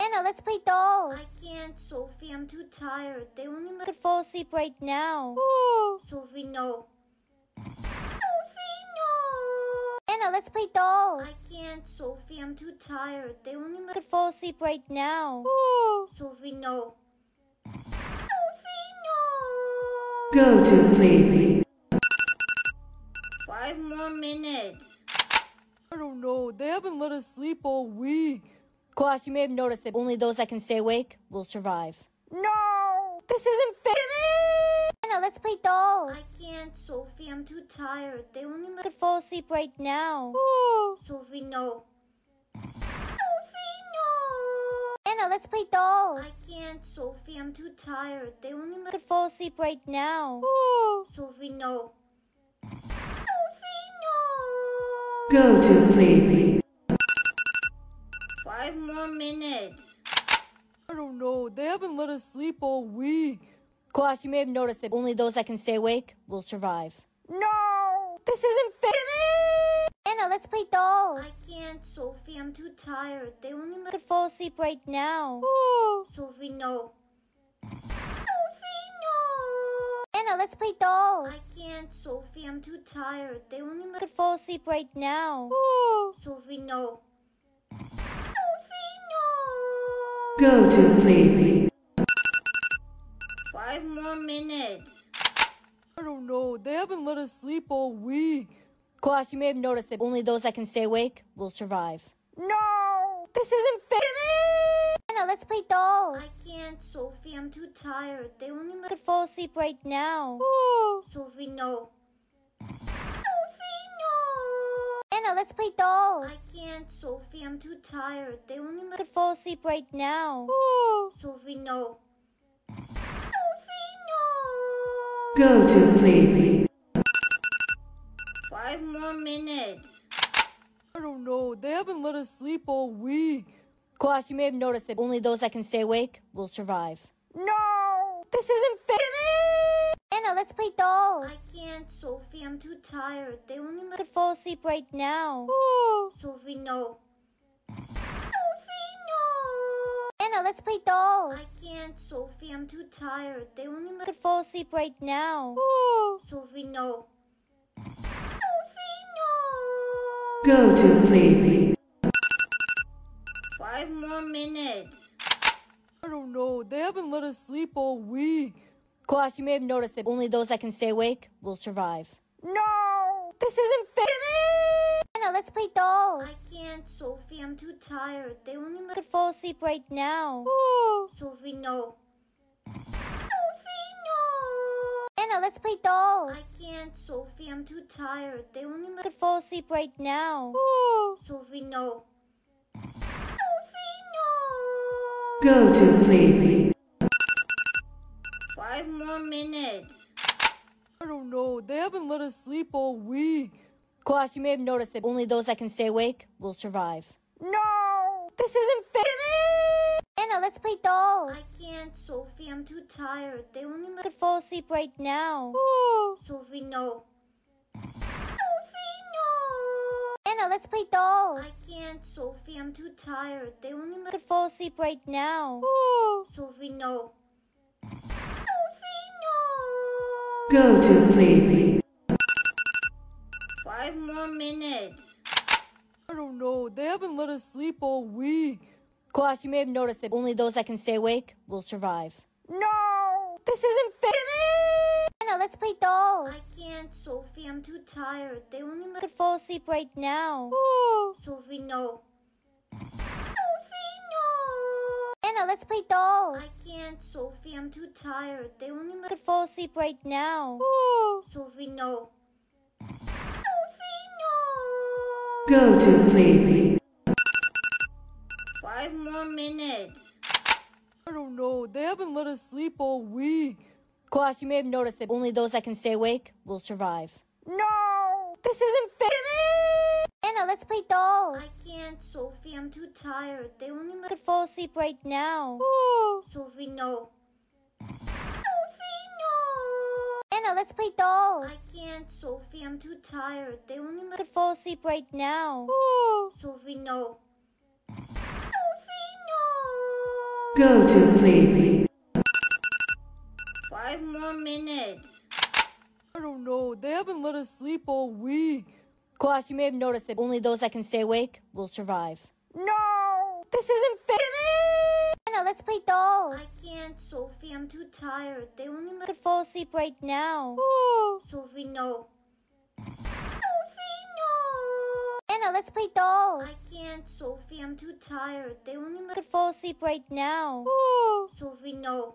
Speaker 6: Anna, let's play dolls.
Speaker 5: I can't, Sophie. I'm too tired. They only
Speaker 6: I could fall asleep right now.
Speaker 5: Sophie know.
Speaker 6: Sophie, no! Anna, let's play dolls.
Speaker 5: I can't, Sophie. I'm too tired. They only
Speaker 6: I could fall asleep right now. Oh.
Speaker 5: Sophie, no. Sophie no.
Speaker 10: Go to sleep.
Speaker 5: Five more minutes.
Speaker 9: I don't know. They haven't let us sleep all week. Class, you may have noticed that only those that can stay awake will survive.
Speaker 6: No! This isn't fair! Anna, let's play dolls.
Speaker 5: I can't, Sophie. I'm too tired. They only
Speaker 6: I could fall asleep right now. Oh.
Speaker 5: Sophie no. Sophie no.
Speaker 6: Anna, let's play dolls.
Speaker 5: I can't, Sophie. I'm too tired. They only
Speaker 6: I could fall asleep right now. Oh.
Speaker 5: Sophie no.
Speaker 10: Go to sleep.
Speaker 5: Five more minutes.
Speaker 9: I don't know. They haven't let us sleep all week. Class, you may have noticed that only those that can stay awake will survive.
Speaker 6: No! This isn't fair! Anna, let's play dolls.
Speaker 5: I can't, Sophie. I'm too tired. They only
Speaker 6: I
Speaker 5: let
Speaker 6: could fall asleep right now. Oh.
Speaker 5: Sophie no.
Speaker 6: Anna, let's play dolls.
Speaker 5: I can't, Sophie. I'm too tired. They only
Speaker 6: I
Speaker 5: let
Speaker 6: could fall asleep right now. Oh.
Speaker 5: Sophie, no. Sophie no.
Speaker 10: Go to sleep.
Speaker 5: Five more minutes.
Speaker 9: I don't know. They haven't let us sleep all week. Class, you may have noticed that only those that can stay awake will survive.
Speaker 6: No! This isn't fair! Anna, let's play dolls.
Speaker 5: I can't, Sophie. I'm too tired. They only
Speaker 6: I
Speaker 5: let
Speaker 6: could fall asleep right now. Oh.
Speaker 5: Sophie no.
Speaker 6: Anna, let's play dolls.
Speaker 5: I can't, Sophie. I'm too tired. They only
Speaker 6: I
Speaker 5: let
Speaker 6: could fall asleep right now. Oh.
Speaker 5: Sophie, no. Sophie no.
Speaker 10: Go to sleep.
Speaker 5: Five more minutes.
Speaker 9: I don't know. They haven't let us sleep all week. Class, you may have noticed that only those that can stay awake will survive.
Speaker 6: No! This isn't fair! Anna, let's play dolls.
Speaker 5: I can't, Sophie. I'm too tired. They only
Speaker 6: I could fall asleep right now.
Speaker 5: Sophie no. Sophie, no!
Speaker 6: Anna, let's play dolls.
Speaker 5: I can't, Sophie. I'm too tired. They only
Speaker 6: I could fall asleep right now. Oh.
Speaker 5: Sophie, no. Sophie no.
Speaker 10: Go to sleep.
Speaker 5: Five more minutes.
Speaker 9: I don't know. They haven't let us sleep all week. Class, you may have noticed that only those that can stay awake will survive.
Speaker 6: No! This isn't fair! Anna, let's play dolls.
Speaker 5: I can't, Sophie. I'm too tired. They only
Speaker 6: I
Speaker 5: let
Speaker 6: could fall asleep right now. Oh.
Speaker 5: Sophie no. Sophie, no!
Speaker 6: Anna, let's play dolls.
Speaker 5: I can't, Sophie. I'm too tired. They only
Speaker 6: I could fall asleep right now. Oh.
Speaker 5: Sophie no.
Speaker 10: Go to sleep.
Speaker 5: Five more minutes.
Speaker 9: I don't know. They haven't let us sleep all week. Class, you may have noticed that only those that can stay awake will survive.
Speaker 6: No! This isn't fair! Anna, let's play dolls.
Speaker 5: I
Speaker 6: dolls.
Speaker 5: can't, Sophie. I'm too tired. They only
Speaker 6: I
Speaker 5: let
Speaker 6: could fall asleep right now. Oh.
Speaker 5: Sophie no.
Speaker 6: Anna, let's play dolls.
Speaker 5: I can't, Sophie. I'm too tired. They only
Speaker 6: I
Speaker 5: let
Speaker 6: could fall asleep right now. Oh.
Speaker 5: Sophie, no. Sophie no.
Speaker 10: Go to sleep.
Speaker 5: Five more minutes.
Speaker 9: I don't know. They haven't let us sleep all week. Class, you may have noticed that only those that can stay awake will survive.
Speaker 6: No! This isn't fair! Anna, let's play dolls.
Speaker 5: I can't, Sophie. I'm too tired. They only
Speaker 6: I
Speaker 5: let
Speaker 6: could fall asleep right now.
Speaker 5: Sophie no. Sophie, no.
Speaker 6: Anna, let's play dolls.
Speaker 5: I can't, Sophie. I'm too tired. They only
Speaker 6: I
Speaker 5: let
Speaker 6: could fall asleep right now.
Speaker 5: Sophie, no. Sophie no.
Speaker 10: Go to sleep.
Speaker 5: Five more minutes.
Speaker 9: I don't know. They haven't let us sleep all week. Class, you may have noticed that only those that can stay awake will survive.
Speaker 6: No! This isn't fair! Anna, let's play dolls.
Speaker 5: I can't, Sophie. I'm too tired. They only
Speaker 6: I could fall asleep right now.
Speaker 5: Sophie no. Sophie, no!
Speaker 6: Anna, let's play dolls.
Speaker 5: I can't, Sophie. I'm too tired. They only
Speaker 6: I could fall asleep right now. Oh.
Speaker 5: Sophie, no. Sophie no.
Speaker 10: Go to sleep.
Speaker 5: Five more minutes.
Speaker 9: I don't know. They haven't let us sleep all week. Class, you may have noticed that only those that can stay awake will survive.
Speaker 6: No! This isn't fair! Anna, let's play dolls.
Speaker 5: I can't, Sophie. I'm too tired. They only let-
Speaker 6: I
Speaker 5: let
Speaker 6: could fall asleep right now. Oh.
Speaker 5: Sophie no.
Speaker 6: Sophie, no! Anna, let's play dolls.
Speaker 5: I can't, Sophie. I'm too tired. They only let- I
Speaker 6: could fall asleep right now. Oh.
Speaker 5: Sophie no.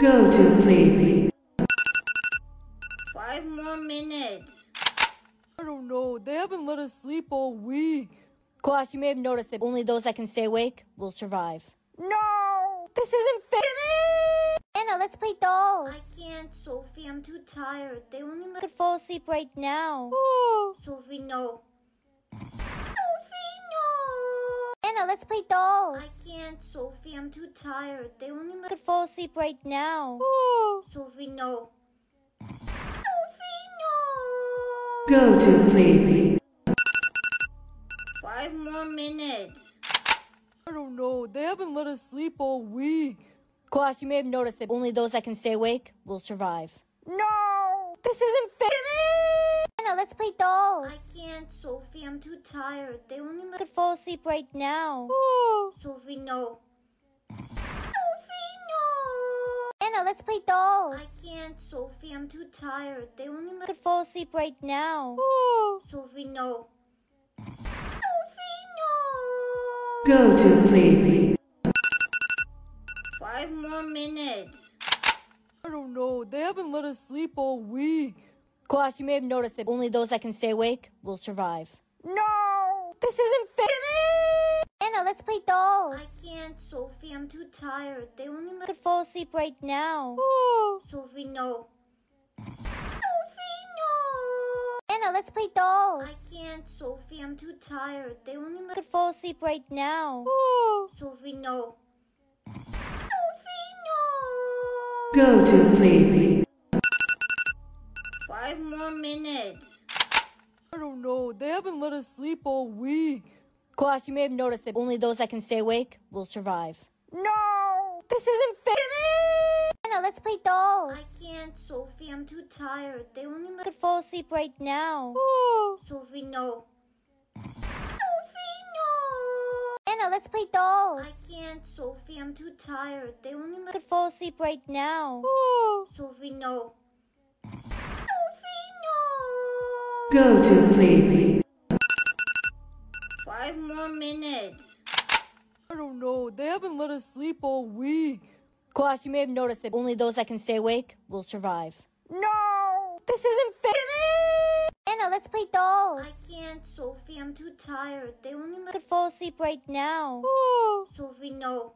Speaker 6: Sophie, no!
Speaker 10: Go to sleep.
Speaker 5: Five more minutes.
Speaker 9: I don't know. They haven't let us sleep all week. Class, you may have noticed that only those that can stay awake will survive.
Speaker 6: No! This isn't fair! Anna, let's play dolls.
Speaker 5: I can't, Sophie. I'm too tired. They only
Speaker 6: I
Speaker 5: let
Speaker 6: could fall asleep right now.
Speaker 5: Oh.
Speaker 6: Sophie no. Let's play dolls.
Speaker 5: I can't, Sophie. I'm too tired. They only
Speaker 6: I
Speaker 5: let
Speaker 6: could fall asleep right now.
Speaker 5: Sophie no.
Speaker 6: Sophie, no!
Speaker 10: Go to sleep.
Speaker 5: Five more minutes.
Speaker 9: I don't know. They haven't let us sleep all week. Class, you may have noticed that only those that can stay awake will survive.
Speaker 6: No! This isn't fair! Anna, let's play dolls.
Speaker 5: I can't, Sophie. I'm too tired. They only
Speaker 6: I
Speaker 5: let
Speaker 6: could fall asleep right now.
Speaker 5: Sophie no.
Speaker 6: Sophie, no! Anna, let's play dolls.
Speaker 5: I can't, Sophie. I'm too tired. They only
Speaker 6: I could fall asleep right now.
Speaker 5: Sophie no.
Speaker 6: Sophie, no!
Speaker 10: Go to sleep.
Speaker 5: Five more minutes.
Speaker 9: I don't know. They haven't let us sleep all week. Class, you may have noticed that only those that can stay awake will survive.
Speaker 6: No! This isn't fair! Anna, let's play dolls.
Speaker 5: I can't, Sophie. I'm too tired. They only
Speaker 6: I could fall asleep right now.
Speaker 5: Sophie no.
Speaker 6: Sophie, no! Anna, let's play dolls.
Speaker 5: I can't, Sophie. I'm too tired. They only
Speaker 6: I could fall asleep right now.
Speaker 5: Sophie no.
Speaker 6: Sophie, no!
Speaker 10: Go to sleep.
Speaker 5: Five more minutes.
Speaker 9: I don't know. They haven't let us sleep all week. Class, you may have noticed that only those that can stay awake will survive.
Speaker 6: No! This isn't fair! Anna, let's play dolls.
Speaker 5: I can't, Sophie. I'm too tired. They only
Speaker 6: I
Speaker 5: let
Speaker 6: could fall asleep right now. Oh.
Speaker 5: Sophie no.
Speaker 6: Sophie, no! Anna, let's play dolls.
Speaker 5: I can't, Sophie. I'm too tired. They only
Speaker 6: I
Speaker 5: let
Speaker 6: could fall asleep right now. Oh.
Speaker 5: Sophie no.
Speaker 6: Sophie, no!
Speaker 10: Go to sleep.
Speaker 5: Five more minutes.
Speaker 9: I don't know. They haven't let us sleep all week. Class, you may have noticed that only those that can stay awake will survive.
Speaker 6: No! This isn't fair! Anna, let's play dolls.
Speaker 5: I can't, Sophie. I'm too tired. They only
Speaker 6: I
Speaker 5: let
Speaker 6: could fall asleep right now.
Speaker 5: Sophie no.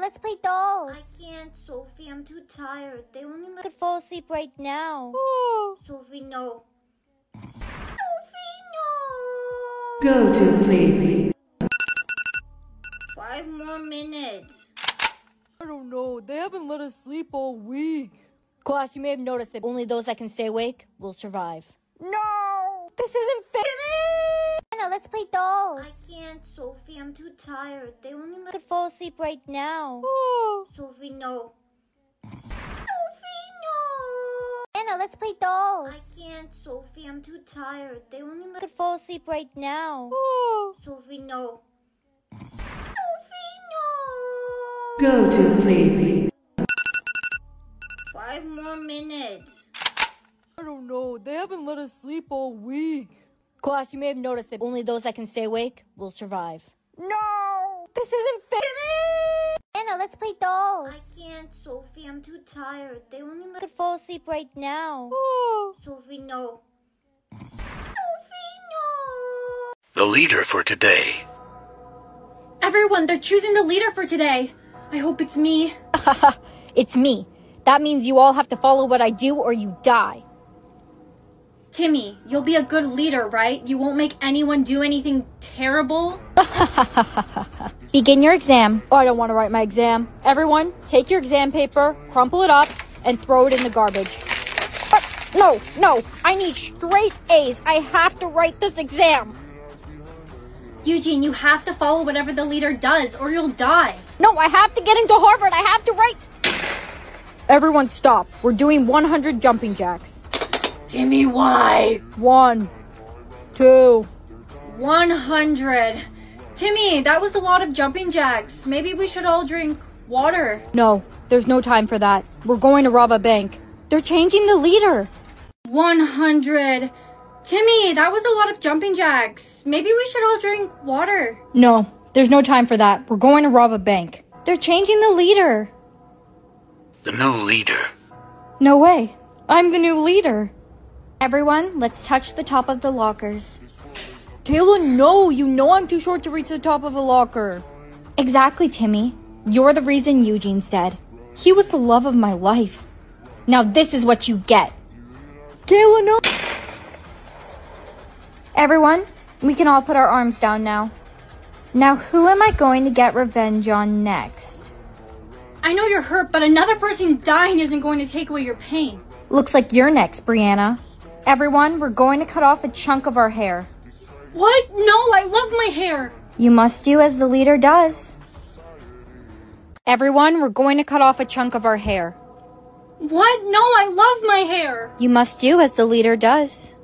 Speaker 6: Sophie, no! Anna, let's play dolls.
Speaker 5: I can't, Sophie. I'm too tired. They only
Speaker 6: I
Speaker 5: let
Speaker 6: could fall asleep right now.
Speaker 5: Sophie no.
Speaker 6: Sophie, no!
Speaker 10: Go to sleep.
Speaker 5: Five more minutes.
Speaker 9: I don't know. They haven't let us sleep all week. Class, you may have noticed that only those that can stay awake will survive.
Speaker 6: No! This isn't fair! Anna, let's play dolls.
Speaker 5: I can't, Sophie. I'm too tired. They only
Speaker 6: I
Speaker 5: let
Speaker 6: could fall asleep right now.
Speaker 5: Sophie no.
Speaker 6: Sophie, no! Anna, let's play dolls.
Speaker 5: I can't, Sophie. I'm too tired. They only
Speaker 6: I could fall asleep right now.
Speaker 5: Sophie no.
Speaker 6: Sophie, no!
Speaker 10: Go to sleep.
Speaker 5: Five more minutes.
Speaker 9: I don't know. They haven't let us sleep all week. Class, you may have noticed that only those that can stay awake will survive.
Speaker 6: No! This isn't fair! Anna, let's play dolls.
Speaker 5: I can't, Sophie. I'm too tired. They only
Speaker 6: I could fall asleep right now.
Speaker 5: Sophie no.
Speaker 6: Sophie, no!
Speaker 4: The leader for today.
Speaker 2: Everyone, they're choosing the leader for today. I hope it's me.
Speaker 9: It's me. That means you all have to follow what I do or you die.
Speaker 2: Timmy, you'll be a good leader, right? You won't make anyone do anything terrible?
Speaker 9: Begin your exam. Oh, I don't want to write my exam. Everyone, take your exam paper, crumple it up, and throw it in the garbage. But no, no, I need straight A's. I have to write this exam.
Speaker 2: Eugene, you have to follow whatever the leader does or you'll die.
Speaker 9: No, I have to get into Harvard. I have to write. Everyone stop. We're doing 100 jumping jacks.
Speaker 1: Timmy, why?
Speaker 9: One, two,
Speaker 1: 100. Timmy, that was a lot of jumping jacks. Maybe we should all drink water.
Speaker 9: No, there's no time for that. We're going to rob a bank. They're changing the leader.
Speaker 1: 100. Timmy, that was a lot of jumping jacks. Maybe we should all drink water.
Speaker 9: No, there's no time for that. We're going to rob a bank. They're changing the leader.
Speaker 4: The new leader.
Speaker 2: No way. I'm the new leader. Everyone, let's touch the top of the lockers.
Speaker 9: Kayla, no! You know I'm too short to reach the top of a locker.
Speaker 2: Exactly, Timmy. You're the reason Eugene's dead. He was the love of my life. Now this is what you get.
Speaker 9: Kayla, no!
Speaker 2: Everyone, we can all put our arms down now. Now, who am I going to get revenge on next?
Speaker 1: I know you're hurt, but another person dying isn't going to take away your pain.
Speaker 2: Looks like you're next, Brianna. Everyone, we're going to cut off a chunk of our hair.
Speaker 1: What? No, I love my hair.
Speaker 2: You must do as the leader does.
Speaker 9: Everyone, we're going to cut off a chunk of our hair.
Speaker 1: What? No, I love my hair.
Speaker 2: You must do as the leader does.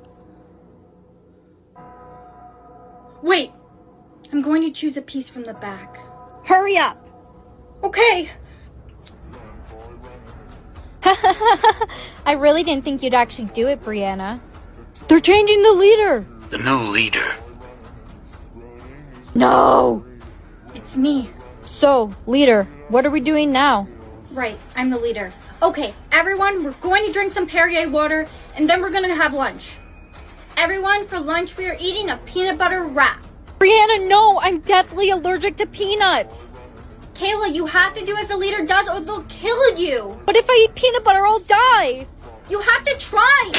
Speaker 1: Wait, I'm going to choose a piece from the back.
Speaker 9: Hurry up!
Speaker 1: Okay.
Speaker 2: I really didn't think you'd actually do it, Brianna.
Speaker 9: They're changing the leader.
Speaker 4: The new leader.
Speaker 9: No!
Speaker 1: It's me.
Speaker 9: So, leader, what are we doing now?
Speaker 1: Right, I'm the leader. Okay, everyone, we're going to drink some Perrier water and then we're going to have lunch. Everyone, for lunch, we are eating a peanut butter wrap.
Speaker 9: Brianna, no! I'm deathly allergic to peanuts!
Speaker 1: Kayla, you have to do as the leader does or they'll kill you.
Speaker 9: But if I eat peanut butter, I'll die!
Speaker 1: You have to try.